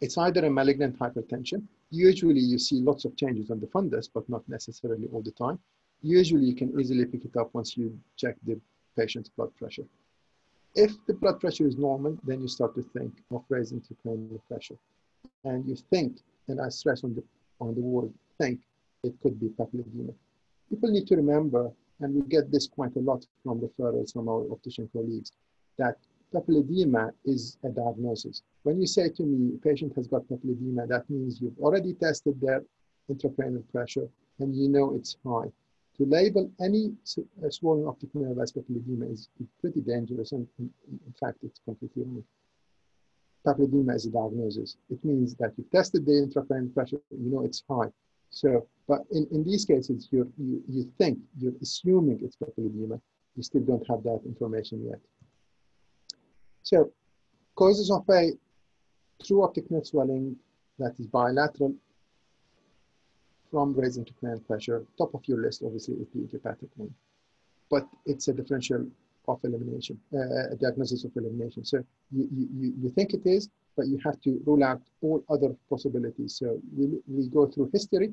It's either a malignant hypertension. Usually you see lots of changes on the fundus, but not necessarily all the time. Usually you can easily pick it up once you check the patient's blood pressure. If the blood pressure is normal, then you start to think of raising intracranial pressure. And you think, and I stress on the, on the word think, it could be papilledema. People need to remember, and we get this quite a lot from referrals from our optician colleagues, that papilledema is a diagnosis. When you say to me, patient has got papilledema, that means you've already tested their intracranial pressure and you know it's high. To label any uh, swollen optic nerve as papilledema is pretty dangerous and in, in fact it's completely wrong. papilledema is a diagnosis. It means that you've tested the intracranial pressure, you know it's high. So, but in, in these cases, you you, you think, you're assuming it's papilledema. You still don't have that information yet. So, causes of a true optic nerve swelling that is bilateral from raised intracranial pressure. Top of your list, obviously, is the idiopathic one. But it's a differential of elimination, uh, a diagnosis of elimination. So you, you, you think it is, but you have to rule out all other possibilities. So we, we go through history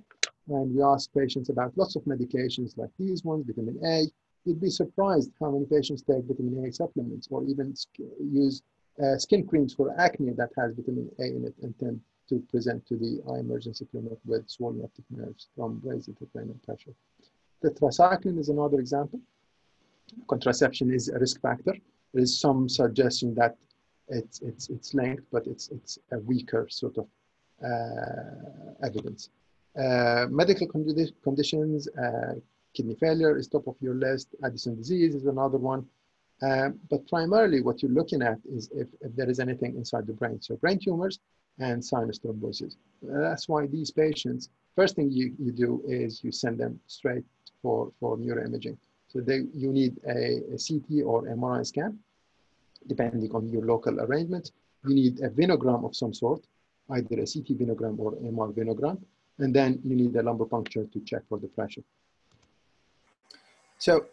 and we ask patients about lots of medications like these ones, vitamin A. You'd be surprised how many patients take vitamin A supplements or even use uh, skin creams for acne that has vitamin A in it and tend to present to the eye emergency clinic with swollen optic nerves from raised intracranial pressure. Tetracycline is another example contraception is a risk factor. There is some suggestion that it's, it's, it's linked, but it's, it's a weaker sort of uh, evidence. Uh, medical condi conditions, uh, kidney failure is top of your list, Addison disease is another one. Um, but primarily what you're looking at is if, if, there is anything inside the brain. So brain tumors and sinus thrombosis. That's why these patients, first thing you, you do is you send them straight for, for neuroimaging. So they, you need a, a CT or MRI scan, depending on your local arrangement. You need a venogram of some sort, either a CT venogram or MR venogram, and then you need a lumbar puncture to check for the pressure. So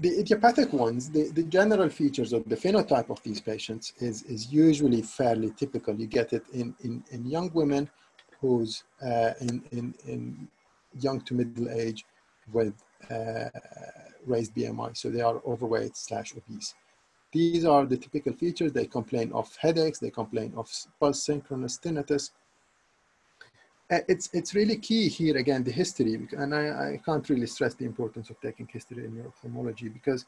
the idiopathic ones, the, the general features of the phenotype of these patients is, is usually fairly typical. You get it in, in, in young women who's uh, in, in, in young to middle age with uh, raised BMI. So they are overweight slash obese. These are the typical features. They complain of headaches. They complain of pulse synchronous tinnitus. Uh, it's, it's really key here, again, the history. And I, I can't really stress the importance of taking history in your ophthalmology because,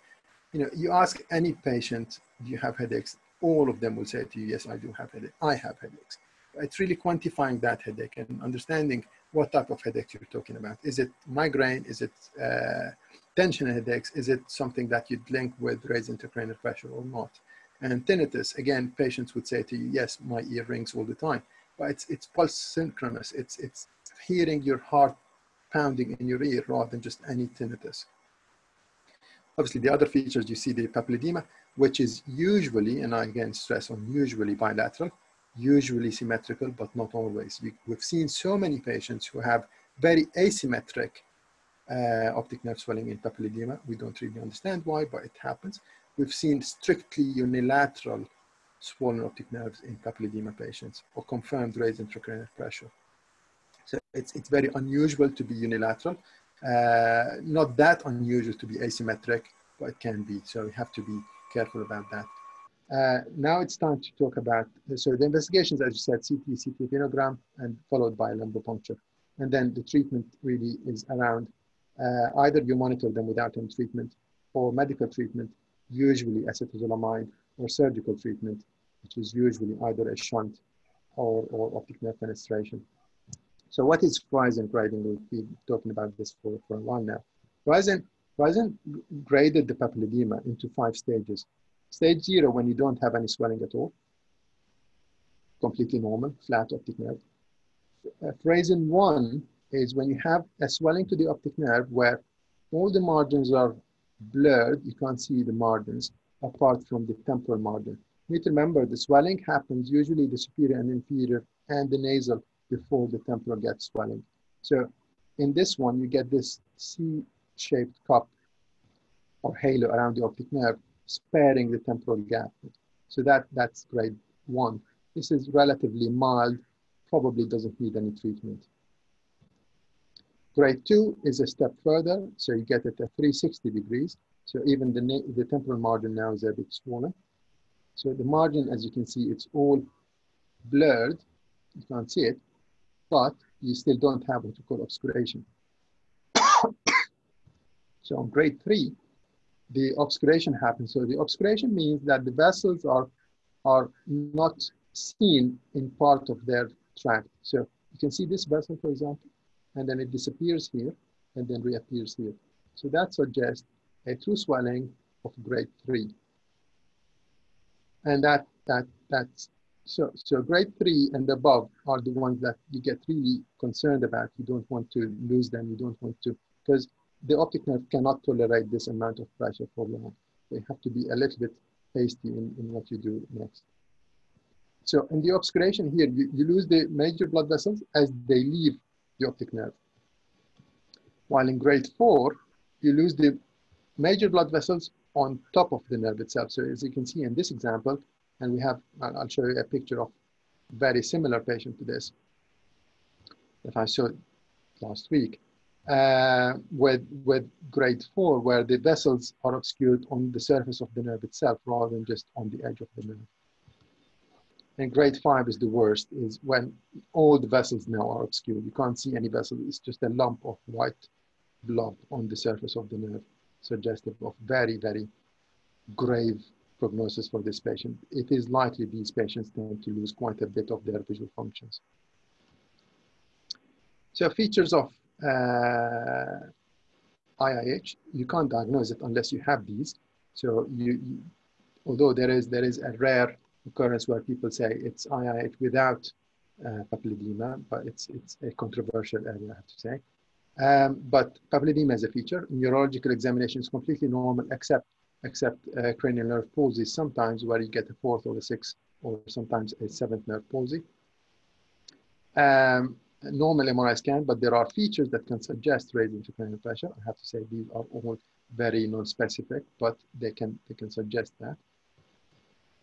you know, you ask any patient, do you have headaches? All of them will say to you, yes, I do have headache. I have headaches. It's really quantifying that headache and understanding what type of headache you're talking about. Is it migraine? Is it uh, tension headaches, is it something that you'd link with raised intracranial pressure or not? And tinnitus, again, patients would say to you, yes, my ear rings all the time, it's, it's pulse synchronous. It's, it's hearing your heart pounding in your ear rather than just any tinnitus. Obviously, the other features, you see the papilledema, which is usually, and I again stress on usually bilateral, usually symmetrical, but not always. We, we've seen so many patients who have very asymmetric uh, optic nerve swelling in papilledema. We don't really understand why, but it happens. We've seen strictly unilateral swollen optic nerves in papilledema patients or confirmed raised intracranial pressure. So it's, it's very unusual to be unilateral. Uh, not that unusual to be asymmetric, but it can be. So we have to be careful about that. Uh, now it's time to talk about, so the investigations, as you said, CT, CT venogram, and followed by lumbar puncture. And then the treatment really is around uh, either you monitor them without any treatment or medical treatment, usually acetazolamide or surgical treatment, which is usually either a shunt or, or optic nerve fenestration. So what is Frisén grading? We've been talking about this for, for a while now. Frisén, Frisén graded the papilledema into five stages. Stage zero, when you don't have any swelling at all, completely normal, flat optic nerve. Uh, one is when you have a swelling to the optic nerve where all the margins are blurred, you can't see the margins apart from the temporal margin. You need to remember the swelling happens usually the superior and inferior and the nasal before the temporal gets swelling. So in this one, you get this C-shaped cup or halo around the optic nerve, sparing the temporal gap. So that, that's grade one. This is relatively mild, probably doesn't need any treatment. Grade two is a step further, so you get it at 360 degrees. So even the, the temporal margin now is a bit smaller. So the margin, as you can see, it's all blurred. You can't see it, but you still don't have what you call obscuration. <coughs> so on grade three, the obscuration happens. So the obscuration means that the vessels are, are not seen in part of their tract. So you can see this vessel, for example, and then it disappears here and then reappears here. So that suggests a true swelling of grade three. And that, that, that's So, so grade three and above are the ones that you get really concerned about. You don't want to lose them. You don't want to, because the optic nerve cannot tolerate this amount of pressure for long. They have to be a little bit hasty in, in what you do next. So in the obscuration here, you, you lose the major blood vessels as they leave the optic nerve. While in grade four, you lose the major blood vessels on top of the nerve itself. So as you can see in this example, and we have, I'll show you a picture of very similar patient to this that I showed last week uh, with, with grade four, where the vessels are obscured on the surface of the nerve itself rather than just on the edge of the nerve. And grade five is the worst, is when all the vessels now are obscured. You can't see any vessel, it's just a lump of white blood on the surface of the nerve, suggestive of very, very grave prognosis for this patient. It is likely these patients tend to lose quite a bit of their visual functions. So features of uh, IIH, you can't diagnose it unless you have these. So you, you, although there is there is a rare occurrence where people say it's IIH without uh, papilledema, but it's it's a controversial area, I have to say. Um, but papilledema is a feature. Neurological examination is completely normal, except except uh, cranial nerve palsy sometimes where you get a fourth or a sixth or sometimes a seventh nerve palsy. Um, normal MRI scan, but there are features that can suggest raised intracranial pressure. I have to say these are all very non-specific, but they can, they can suggest that.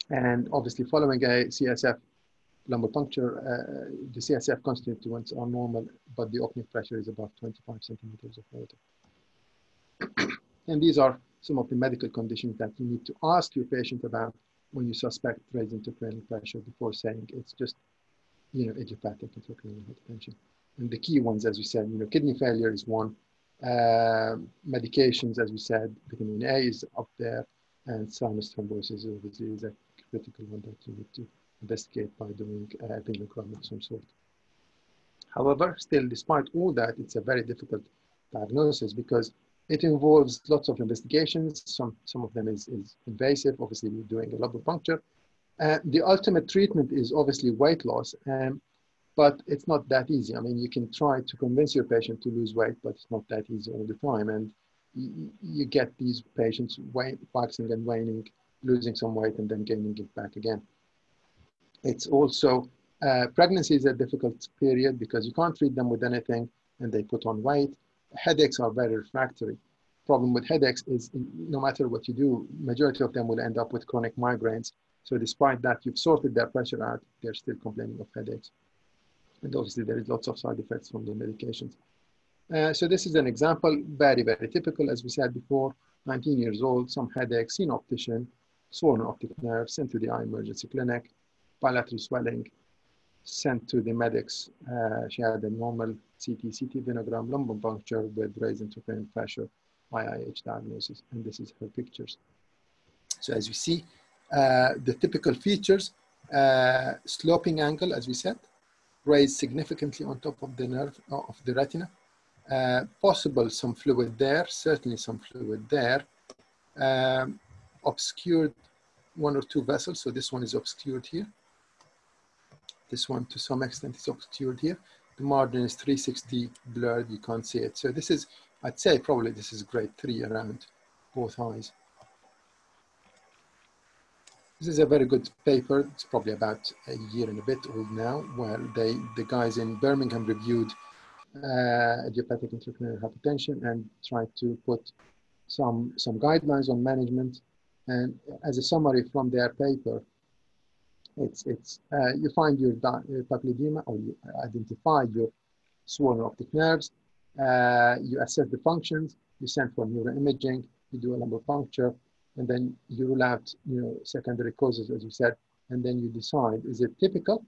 And obviously following a CSF lumbar puncture, uh, the CSF constituents are normal, but the opening pressure is above 25 centimeters of water. <clears throat> and these are some of the medical conditions that you need to ask your patient about when you suspect raised intracranial pressure before saying it's just, you know, idiopathic intracranial hypertension. And the key ones, as we said, you know, kidney failure is one. Uh, medications, as we said, vitamin A is up there, and sinus thrombosis obviously is a critical one that you need to investigate by doing uh, a venogram of some sort. However, still, despite all that, it's a very difficult diagnosis because it involves lots of investigations. Some, some of them is, is invasive. Obviously, we're doing a lumbar puncture. Uh, the ultimate treatment is obviously weight loss, um, but it's not that easy. I mean, you can try to convince your patient to lose weight, but it's not that easy all the time. And you get these patients waxing and waning, losing some weight, and then gaining it back again. It's also, uh, pregnancy is a difficult period because you can't treat them with anything and they put on weight headaches are very refractory. Problem with headaches is no matter what you do, majority of them will end up with chronic migraines. So despite that, you've sorted their pressure out, they're still complaining of headaches. And obviously there is lots of side effects from the medications. Uh, so this is an example, very, very typical, as we said before, 19 years old, some headache, seen optician, swollen optic nerve, sent to the eye emergency clinic, bilateral swelling, sent to the medics. Uh, she had a normal CT, CT venogram lumbar puncture with raised intracranial pressure, IIH diagnosis, and this is her pictures. So as you see, uh, the typical features, uh, sloping angle, as we said, raised significantly on top of the nerve, uh, of the retina. Uh, possible some fluid there, certainly some fluid there. Um, obscured one or two vessels, so this one is obscured here. This one to some extent is obscured here. The margin is 360 blurred, you can't see it. So this is, I'd say probably this is grade three around both eyes. This is a very good paper. It's probably about a year and a bit old now, where they, the guys in Birmingham reviewed uh, idiopathic intracranial hypertension and tried to put some, some guidelines on management. And as a summary from their paper, it's, it's, uh, you find your uh, papilledema or you identify your swollen optic nerves, uh, you assess the functions, you send for neuroimaging, you do a lumbar puncture, and then you rule out you know, secondary causes, as you said, and then you decide, is it typical?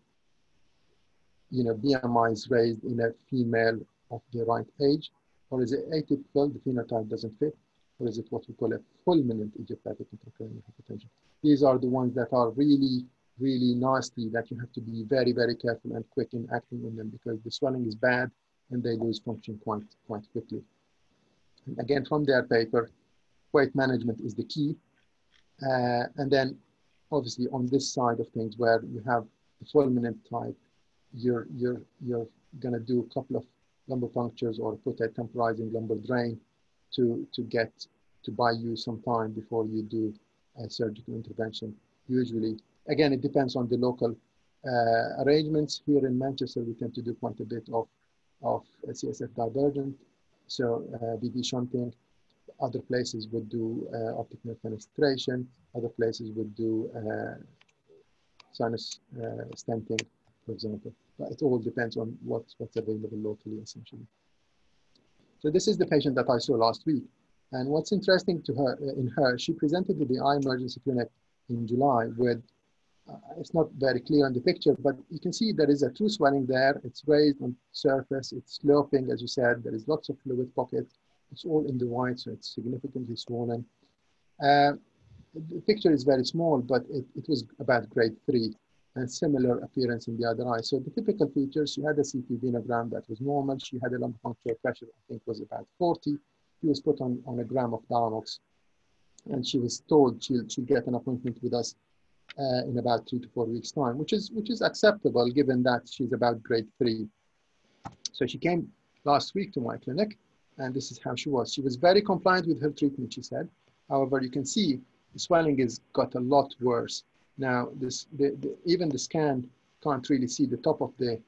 You know, BMI is raised in a female of the right age, or is it atypical, the phenotype doesn't fit, or is it what we call a fulminant idiopathic intracranial hypertension? These are the ones that are really really nasty that you have to be very, very careful and quick in acting on them because the swelling is bad and they lose function quite, quite quickly. And again, from their paper, weight management is the key. Uh, and then obviously on this side of things where you have the fulminant type, you're, you're, you're going to do a couple of lumbar punctures or put a temporizing lumbar drain to, to get to buy you some time before you do a surgical intervention. Usually, again, it depends on the local uh, arrangements. Here in Manchester, we tend to do quite a bit of, of CSF divergent, so uh, VP shunting. Other places would do uh, optic nerve fenestration. Other places would do uh, sinus uh, stenting, for example. But it all depends on what's, what's available locally, essentially. So this is the patient that I saw last week. And what's interesting to her, in her, she presented to the eye emergency clinic in July with, it's not very clear on the picture, but you can see there is a true swelling there. It's raised on surface, it's sloping, as you said, there is lots of fluid pocket. It's all in the white, so it's significantly swollen. Uh, the picture is very small, but it, it was about grade three and similar appearance in the other eye. So the typical features, she had a CT venogram that was normal. She had a lumbar puncture pressure, I think was about 40. She was put on, on a gram of Diamox and she was told she'll, she'll get an appointment with us uh, in about three to four weeks time, which is, which is acceptable given that she's about grade three. So she came last week to my clinic and this is how she was. She was very compliant with her treatment, she said. However, you can see the swelling has got a lot worse. Now, this the, the, even the scan can't really see the top of the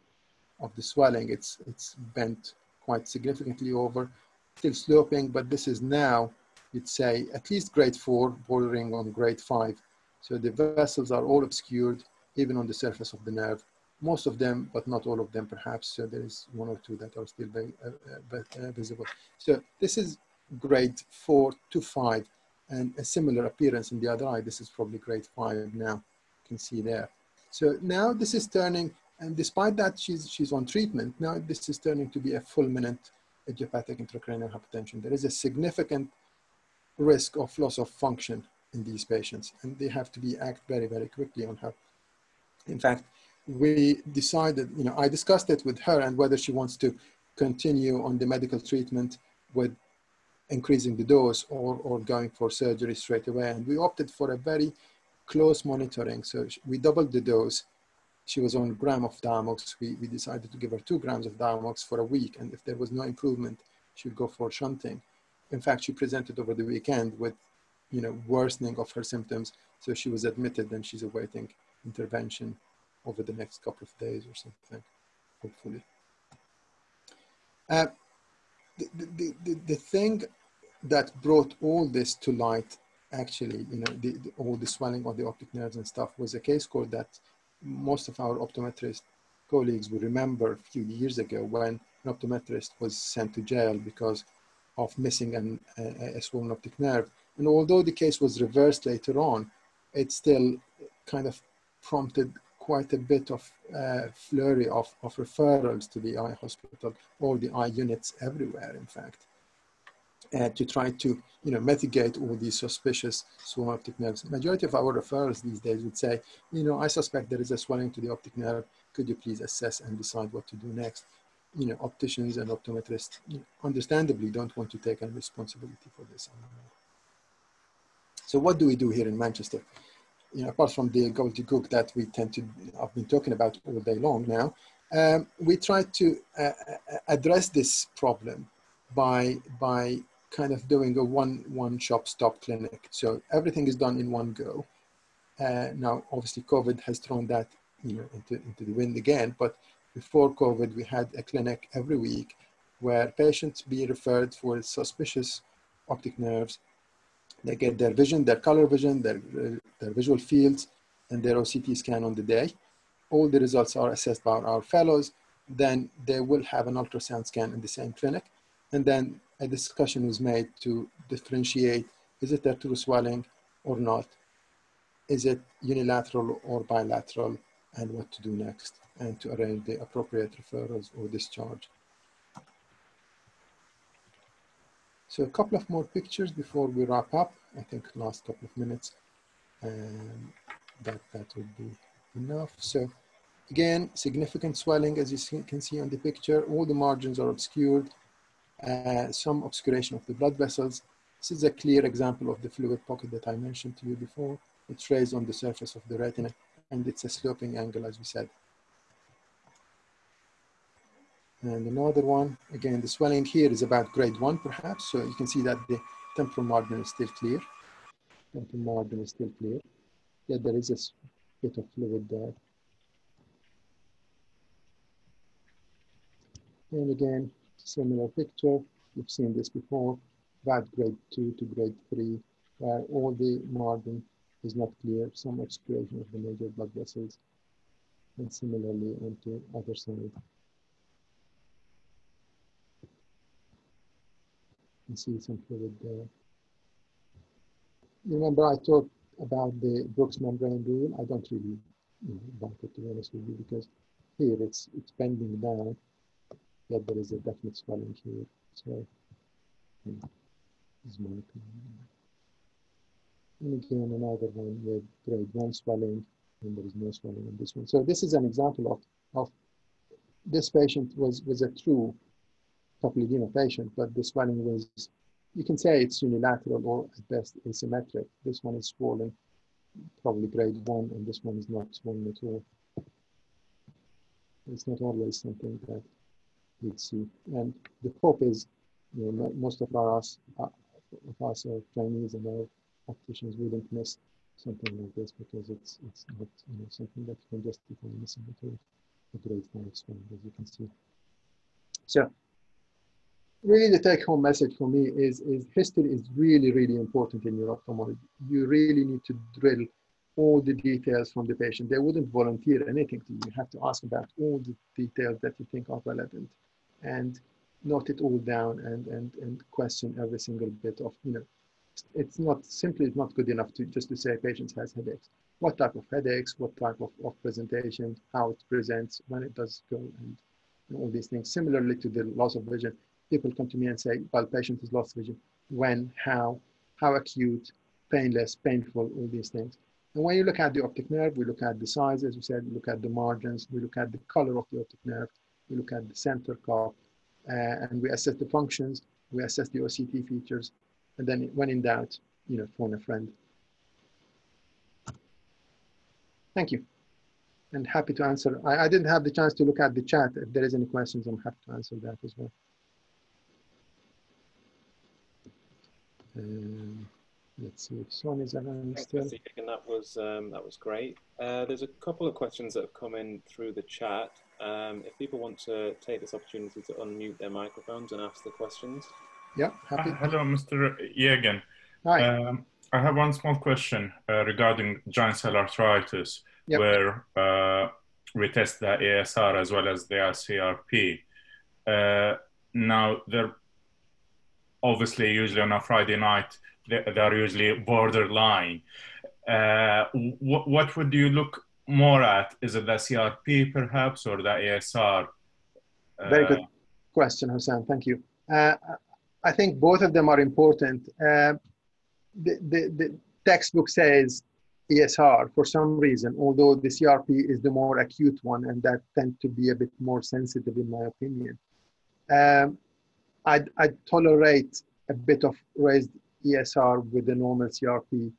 of the swelling. It's it's bent quite significantly over, still sloping, but this is now, you'd say, at least grade four, bordering on grade five. So the vessels are all obscured, even on the surface of the nerve. Most of them, but not all of them, perhaps. So there is one or two that are still very uh, uh, visible. So this is grade four to five and a similar appearance in the other eye. This is probably grade five now, you can see there. So now this is turning, and despite that she's, she's on treatment, now this is turning to be a fulminant idiopathic intracranial hypertension. There is a significant risk of loss of function in these patients, and they have to be act very, very quickly on her. In fact, we decided, you know, I discussed it with her and whether she wants to continue on the medical treatment with increasing the dose or, or going for surgery straight away. And we opted for a very close monitoring. So we doubled the dose. She was on gram of Diamox. We, we decided to give her two grams of Diamox for a week. And if there was no improvement, she would go for shunting. In fact, she presented over the weekend with, you know, worsening of her symptoms. So she was admitted and she's awaiting intervention over the next couple of days or something, hopefully. Uh, the, the, the, the thing that brought all this to light, actually, you know, the, the, all the swelling of the optic nerves and stuff was a case called that most of our optometrist colleagues will remember a few years ago when an optometrist was sent to jail because of missing an, a, a swollen optic nerve. And although the case was reversed later on, it still kind of prompted quite a bit of uh, flurry of, of referrals to the eye hospital or the eye units everywhere, in fact uh, to try to you know, mitigate all these suspicious swollen optic nerves. Majority of our referrals these days would say, you know, I suspect there is a swelling to the optic nerve. Could you please assess and decide what to do next? You know, opticians and optometrists understandably don't want to take any responsibility for this. So what do we do here in Manchester? You know, apart from the gobbledygook that we tend to, I've been talking about all day long now, um, we try to uh, uh address this problem by, by kind of doing a one one shop stop clinic. So everything is done in one go. Uh, now, obviously, COVID has thrown that you know into into the wind again. But before COVID, we had a clinic every week where patients be referred for suspicious optic nerves. They get their vision, their color vision, their uh, their visual fields, and their OCT scan on the day. All the results are assessed by our fellows. Then they will have an ultrasound scan in the same clinic, and then a discussion was made to differentiate, is it a true swelling or not? Is it unilateral or bilateral? And what to do next and to arrange the appropriate referrals or discharge. So a couple of more pictures before we wrap up. I think last couple of minutes. Um, that, that would be enough. So again, significant swelling as you see, can see on the picture. All the margins are obscured uh, some obscuration of the blood vessels. This is a clear example of the fluid pocket that I mentioned to you before. It's raised on the surface of the retina and it's a sloping angle, as we said. And another one, again, the swelling here is about grade one, perhaps. So you can see that the temporal margin is still clear. Temporal margin is still clear. Yeah, there is a bit of fluid there. And again, similar picture. You've seen this before, about grade two to grade three, where all the margin is not clear, some excavation of the major blood vessels, and similarly onto other side. You see some fluid there. Remember I talked about the Bruch's membrane rule. I don't really you want it to be honest with you because here it's it's bending down, yet there is a definite swelling here. So this is my opinion. And again, another one with grade one swelling, and there is no swelling in this one. So this is an example of, of this patient was, was a true papilledema patient, but the swelling was, you can say it's unilateral or at best asymmetric. This one is swollen, probably grade one, and this one is not swollen at all. It's not always something that you'd see. And the hope is, you know, most of our us, uh, of us are trainees and our opticians wouldn't miss something like this because it's it's not you know something that you can justify missing at all. A great five swelling, as you can see. So really the take home message for me is, is history is really, really important in your ophthalmology. You really need to drill all the details from the patient. They wouldn't volunteer anything to you. You have to ask about all the details that you think are relevant and note it all down and, and, and question every single bit of, you know, it's not simply it's not good enough to just to say patient has headaches. What type of headaches, what type of, of presentation, how it presents, when it does go and, and all these things. Similarly to the loss of vision, people come to me and say, well, patient has lost vision. When, how, how acute, painless, painful, all these things. And when you look at the optic nerve, we look at the size, as we said, we look at the margins, we look at the color of the optic nerve, we look at the center cup, uh, and we assess the functions, we assess the OCT features, and then when in doubt, you know, phone a friend. Thank you. And happy to answer. I, I didn't have the chance to look at the chat. If there is any questions, I'm happy to answer that as well. Um, let's see if Son is around Thanks, still. Mr. Egan. That was um, that was great. Uh, there's a couple of questions that have come in through the chat. Um, if people want to take this opportunity to unmute their microphones and ask the questions. Yeah, happy. Uh, hello, Mr. Yegan. Hi. Um, I have one small question uh, regarding giant cell arteritis, Yep. where uh, we test the ESR as well as the CRP. Uh, now, they're obviously usually on a Friday night, they- they're usually borderline. Uh, wh- what would you look more at? Is it the CRP perhaps or the ESR? Very Uh, good question, Hassan. Thank you. Uh, I think both of them are important. Uh, the, the, the textbook says ESR for some reason, although the CRP is the more acute one, and that tend to be a bit more sensitive, in my opinion. Um, I'd, I'd tolerate a bit of raised ESR with the normal CRP.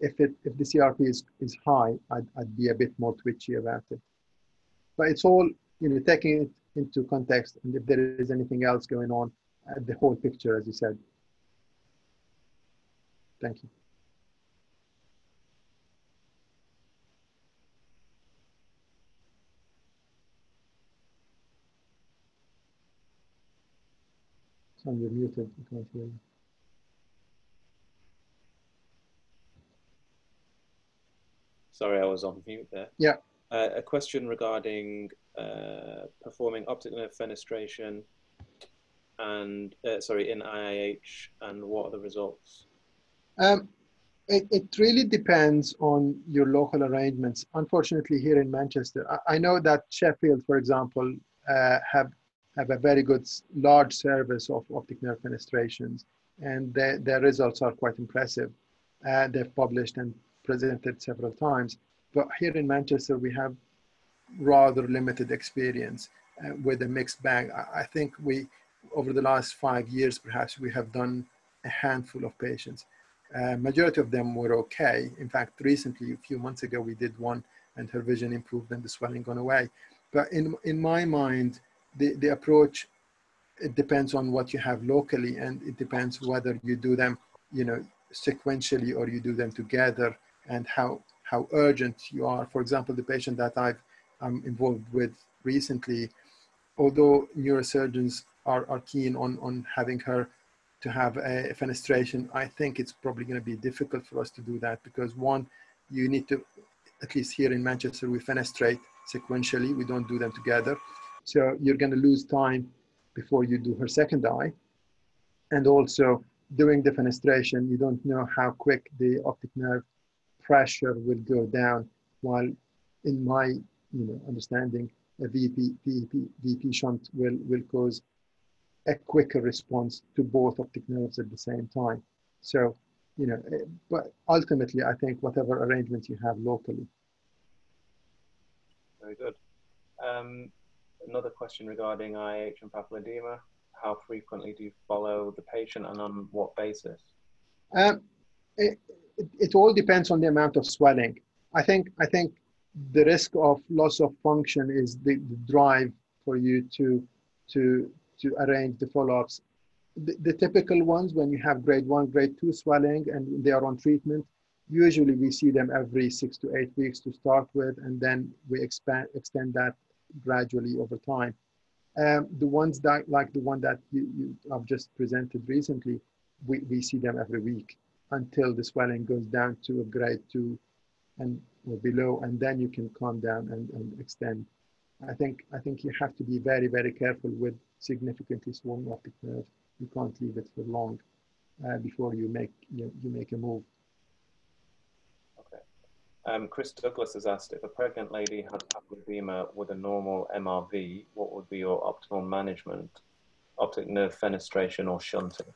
If it if the CRP is, is high, I'd, I'd be a bit more twitchy about it. But it's all you know taking it into context, and if there is anything else going on, uh, the whole picture, as you said. Thank you. Son, you're muted. Can't hear you. Sorry, I was on mute there. Yeah. Uh, a question regarding uh, performing optic nerve fenestration and uh, sorry in IIH and what are the results? Um, it, it really depends on your local arrangements. Unfortunately, here in Manchester, I, I know that Sheffield, for example, uh, have have a very good large service of optic nerve fenestrations, and their, their results are quite impressive. Uh, they've published and presented several times. But here in Manchester, we have rather limited experience uh, with a mixed bag. I, I think we, over the last five years, perhaps we have done a handful of patients. Uh, majority of them were okay. In fact, recently, a few months ago, we did one and her vision improved and the swelling gone away. But in, in my mind, the, the approach, it depends on what you have locally and it depends whether you do them, you know, sequentially or you do them together and how, how urgent you are. For example, the patient that I've I'm involved with recently, although neurosurgeons are, are keen on, on having her to have a fenestration, I think it's probably going to be difficult for us to do that because one, you need to, at least here in Manchester, we fenestrate sequentially. We don't do them together. So you're going to lose time before you do her second eye. And also doing the fenestration, you don't know how quick the optic nerve pressure will go down. While in my you know, understanding, a VP, VP, VP shunt will, will cause a quicker response to both optic nerves at the same time. So, you know, eh, but ultimately, I think whatever arrangement you have locally. Very good. Um, another question regarding IH and papilledema. How frequently do you follow the patient and on what basis? Um, it, it, it all depends on the amount of swelling. I think, I think the risk of loss of function is the, the drive for you to, to, to arrange the follow-ups. The, the, typical ones, when you have grade one, grade two swelling and they are on treatment, usually we see them every six to eight weeks to start with, and then we expand, extend that gradually over time. Um, the ones that, like the one that you, you have just presented recently, we, we see them every week until the swelling goes down to a grade two and or below, and then you can calm down and, and extend. I think I think you have to be very very careful with significantly swollen optic nerve. You can't leave it for long uh, before you make you, you make a move. Um, Chris Douglas has asked if a pregnant lady had papilledema with a normal MRV, what would be your optimal management? Optic nerve fenestration or shunting?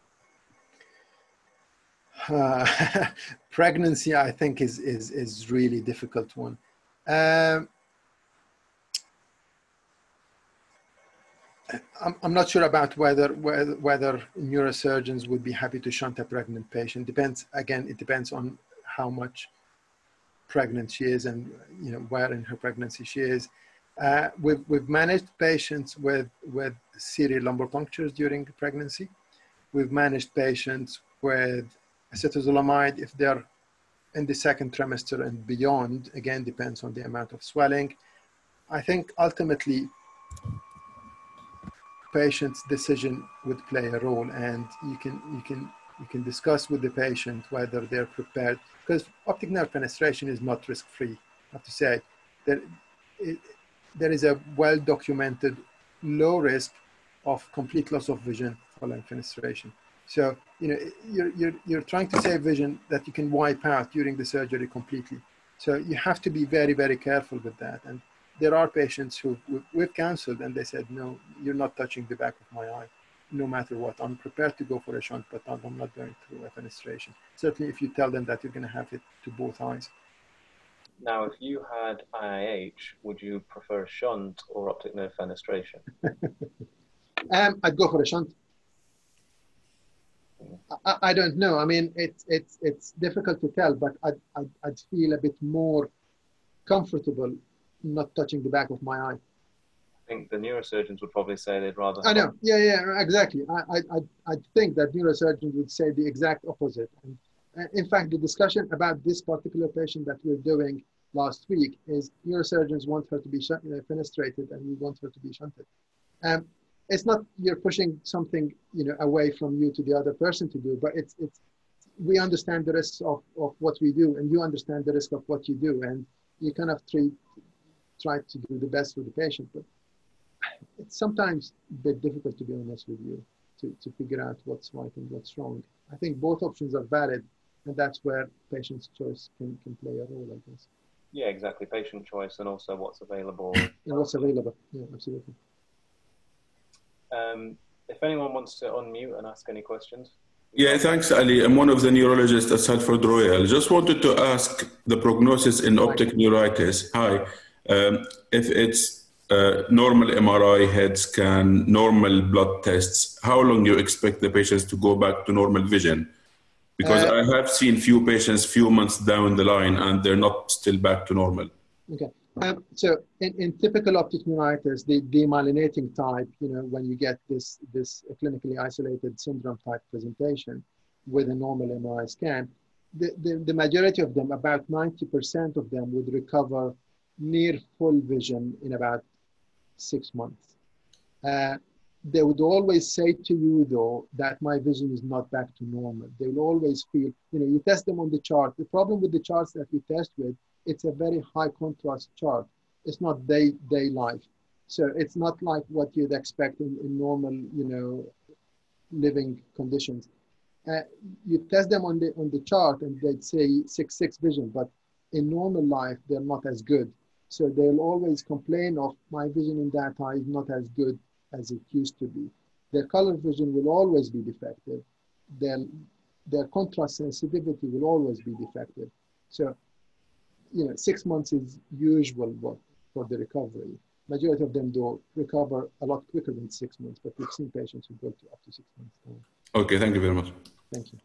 Uh, <laughs> pregnancy, I think, is is is really difficult one. Um, I'm, I'm not sure about whether, whether whether neurosurgeons would be happy to shunt a pregnant patient. Depends again. It depends on how much pregnant she is and you know where in her pregnancy she is. Uh, we've we've managed patients with with serial lumbar punctures during pregnancy. We've managed patients with acetazolamide if they're in the second trimester and beyond. Again, depends on the amount of swelling. I think ultimately patient's decision would play a role and you can you can you can discuss with the patient whether they're prepared because optic nerve fenestration is not risk free I have to say that there is a well documented low risk of complete loss of vision following fenestration so you know you're, you're, you're trying to save vision that you can wipe out during the surgery completely. So you have to be very very careful with that. And there are patients who we've counseled and they said, no, you're not touching the back of my eye, no matter what. I'm prepared to go for a shunt, but I'm not going through a fenestration. Certainly if you tell them that you're going to have it to both eyes. Now, if you had IIH, would you prefer a shunt or optic nerve fenestration? <laughs> um, I'd go for a shunt. I, I, don't know. I mean, it's it's it's difficult to tell, but I'd, I'd, I'd feel a bit more comfortable not touching the back of my eye. I think the neurosurgeons would probably say they'd rather. I know. Yeah, yeah, exactly. I, I, I think that neurosurgeons would say the exact opposite. And uh, in fact, the discussion about this particular patient that we're doing last week is neurosurgeons want her to be sh- uh, fenestrated and we want her to be shunted. Um, it's not you're pushing something you know away from you to the other person to do, but it's it's we understand the risks of, of what we do and you understand the risk of what you do and you kind of treat try to do the best for the patient. But it's sometimes a bit difficult, to be honest with you, to, to figure out what's right and what's wrong. I think both options are valid, and that's where patient's choice can, can play a role, I guess. Yeah, exactly. Patient choice and also what's available. <coughs> and what's available. Yeah, absolutely. Um, if anyone wants to unmute and ask any questions. Yeah, thanks, Ali. I'm one of the neurologists at Salford Royal. Just wanted to ask the prognosis in optic neuritis. Hi. Um, if it's uh, normal MRI, head scan, normal blood tests, how long do you expect the patients to go back to normal vision? Because uh, I have seen few patients few months down the line and they're not still back to normal. Okay. Um, so in, in typical optic neuritis, the demyelinating type, you know, when you get this, this clinically isolated syndrome type presentation with a normal MRI scan, the, the, the majority of them, about 90% of them would recover near full vision in about six months. Uh, they would always say to you though that my vision is not back to normal. They will always feel you know you test them on the chart. The problem with the charts that we test with it's a very high contrast chart. It's not day day life. So it's not like what you'd expect in, in normal you know living conditions. Uh, you test them on the on the chart and they'd say six six vision but in normal life they're not as good so they'll always complain of my vision in that eye is not as good as it used to be. Their color vision will always be defective. Their, their contrast sensitivity will always be defective. So, you know, six months is usual for the recovery. Majority of them do recover a lot quicker than six months, but we've seen patients who go to up to six months. Okay, thank you very much. Thank you.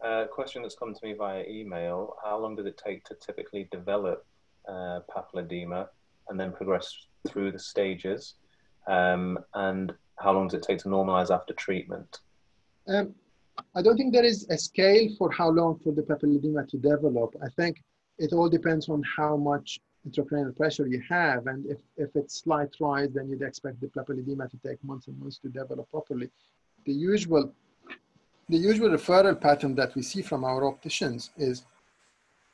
A question that's come to me via email. How long does it take to typically develop uh, papilledema and then progress through the stages? Um, and how long does it take to normalize after treatment? Um, I don't think there is a scale for how long for the papilledema to develop. I think it all depends on how much intracranial pressure you have. And if, if it's slight rise, then you'd expect the papilledema to take months and months to develop properly. The usual, the usual referral pattern that we see from our opticians is,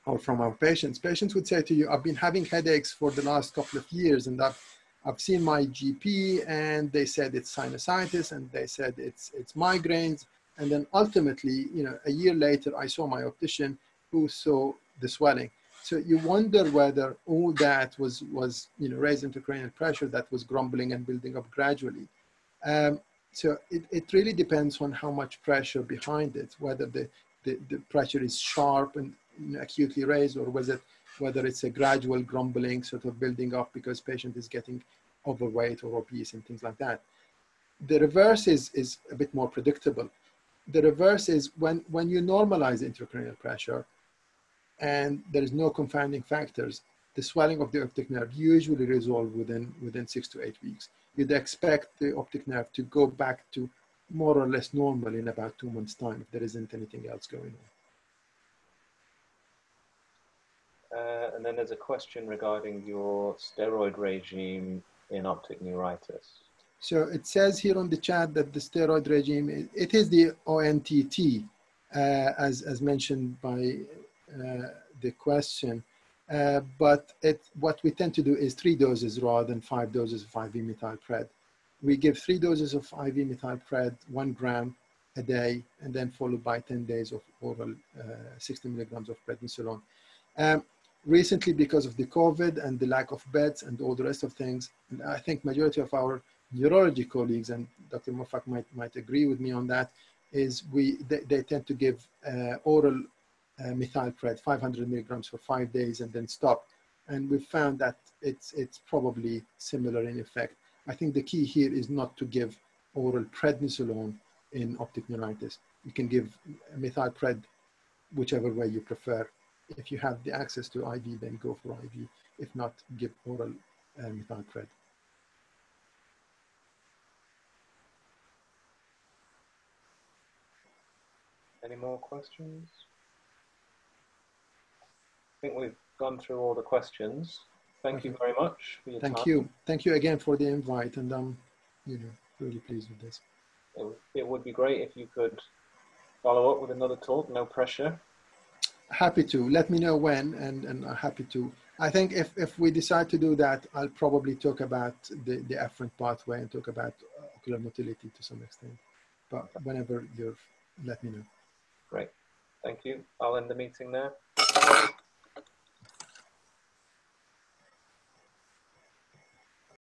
or from our patients, patients would say to you, I've been having headaches for the last couple of years and I've I've seen my GP and they said it's sinusitis and they said it's, it's migraines. And then ultimately, you know, a year later, I saw my optician who saw the swelling. So you wonder whether all that was, was you know, raised intracranial pressure that was grumbling and building up gradually. Um, so it, it really depends on how much pressure behind it, whether the, the, the pressure is sharp and acutely raised or was it whether it's a gradual grumbling sort of building up because patient is getting overweight or obese and things like that. The reverse is, is a bit more predictable. The reverse is when, when you normalize intracranial pressure and there is no confounding factors, the swelling of the optic nerve usually resolve within, within six to eight weeks. You'd expect the optic nerve to go back to more or less normal in about two months' time if there isn't anything else going on. Uh, and then there's a question regarding your steroid regime in optic neuritis. So it says here on the chat that the steroid regime, it is the ONTT, uh, as, as mentioned by uh, the question. Uh, but it, what we tend to do is three doses rather than five doses of IV methylpred. We give three doses of IV methylpred, one gram a day, and then followed by 10 days of oral uh, 60 milligrams of prednisolone. Um, recently because of the COVID and the lack of beds and all the rest of things, and I think majority of our neurology colleagues, and Dr. Mofak might, might agree with me on that, is we, they, they tend to give uh, oral uh, methylpred, 500 milligrams for five days and then stop. And we found that it's, it's probably similar in effect. I think the key here is not to give oral prednisolone in optic neuritis. You can give methylpred whichever way you prefer if you have the access to IV, then go for IV. If not, give oral uh, methylpred. Any more questions? I think we've gone through all the questions. Thank you very much for your Thank time. you. Thank you again for the invite, and I'm, you know, really pleased with this. It, it would be great if you could follow up with another talk, no pressure happy to. Let me know when and and I'm happy to. I think if if we decide to do that i'll probably talk about the the afferent pathway and talk about ocular motility to some extent. But whenever you're let me know. Great. Thank you. I'll end the meeting there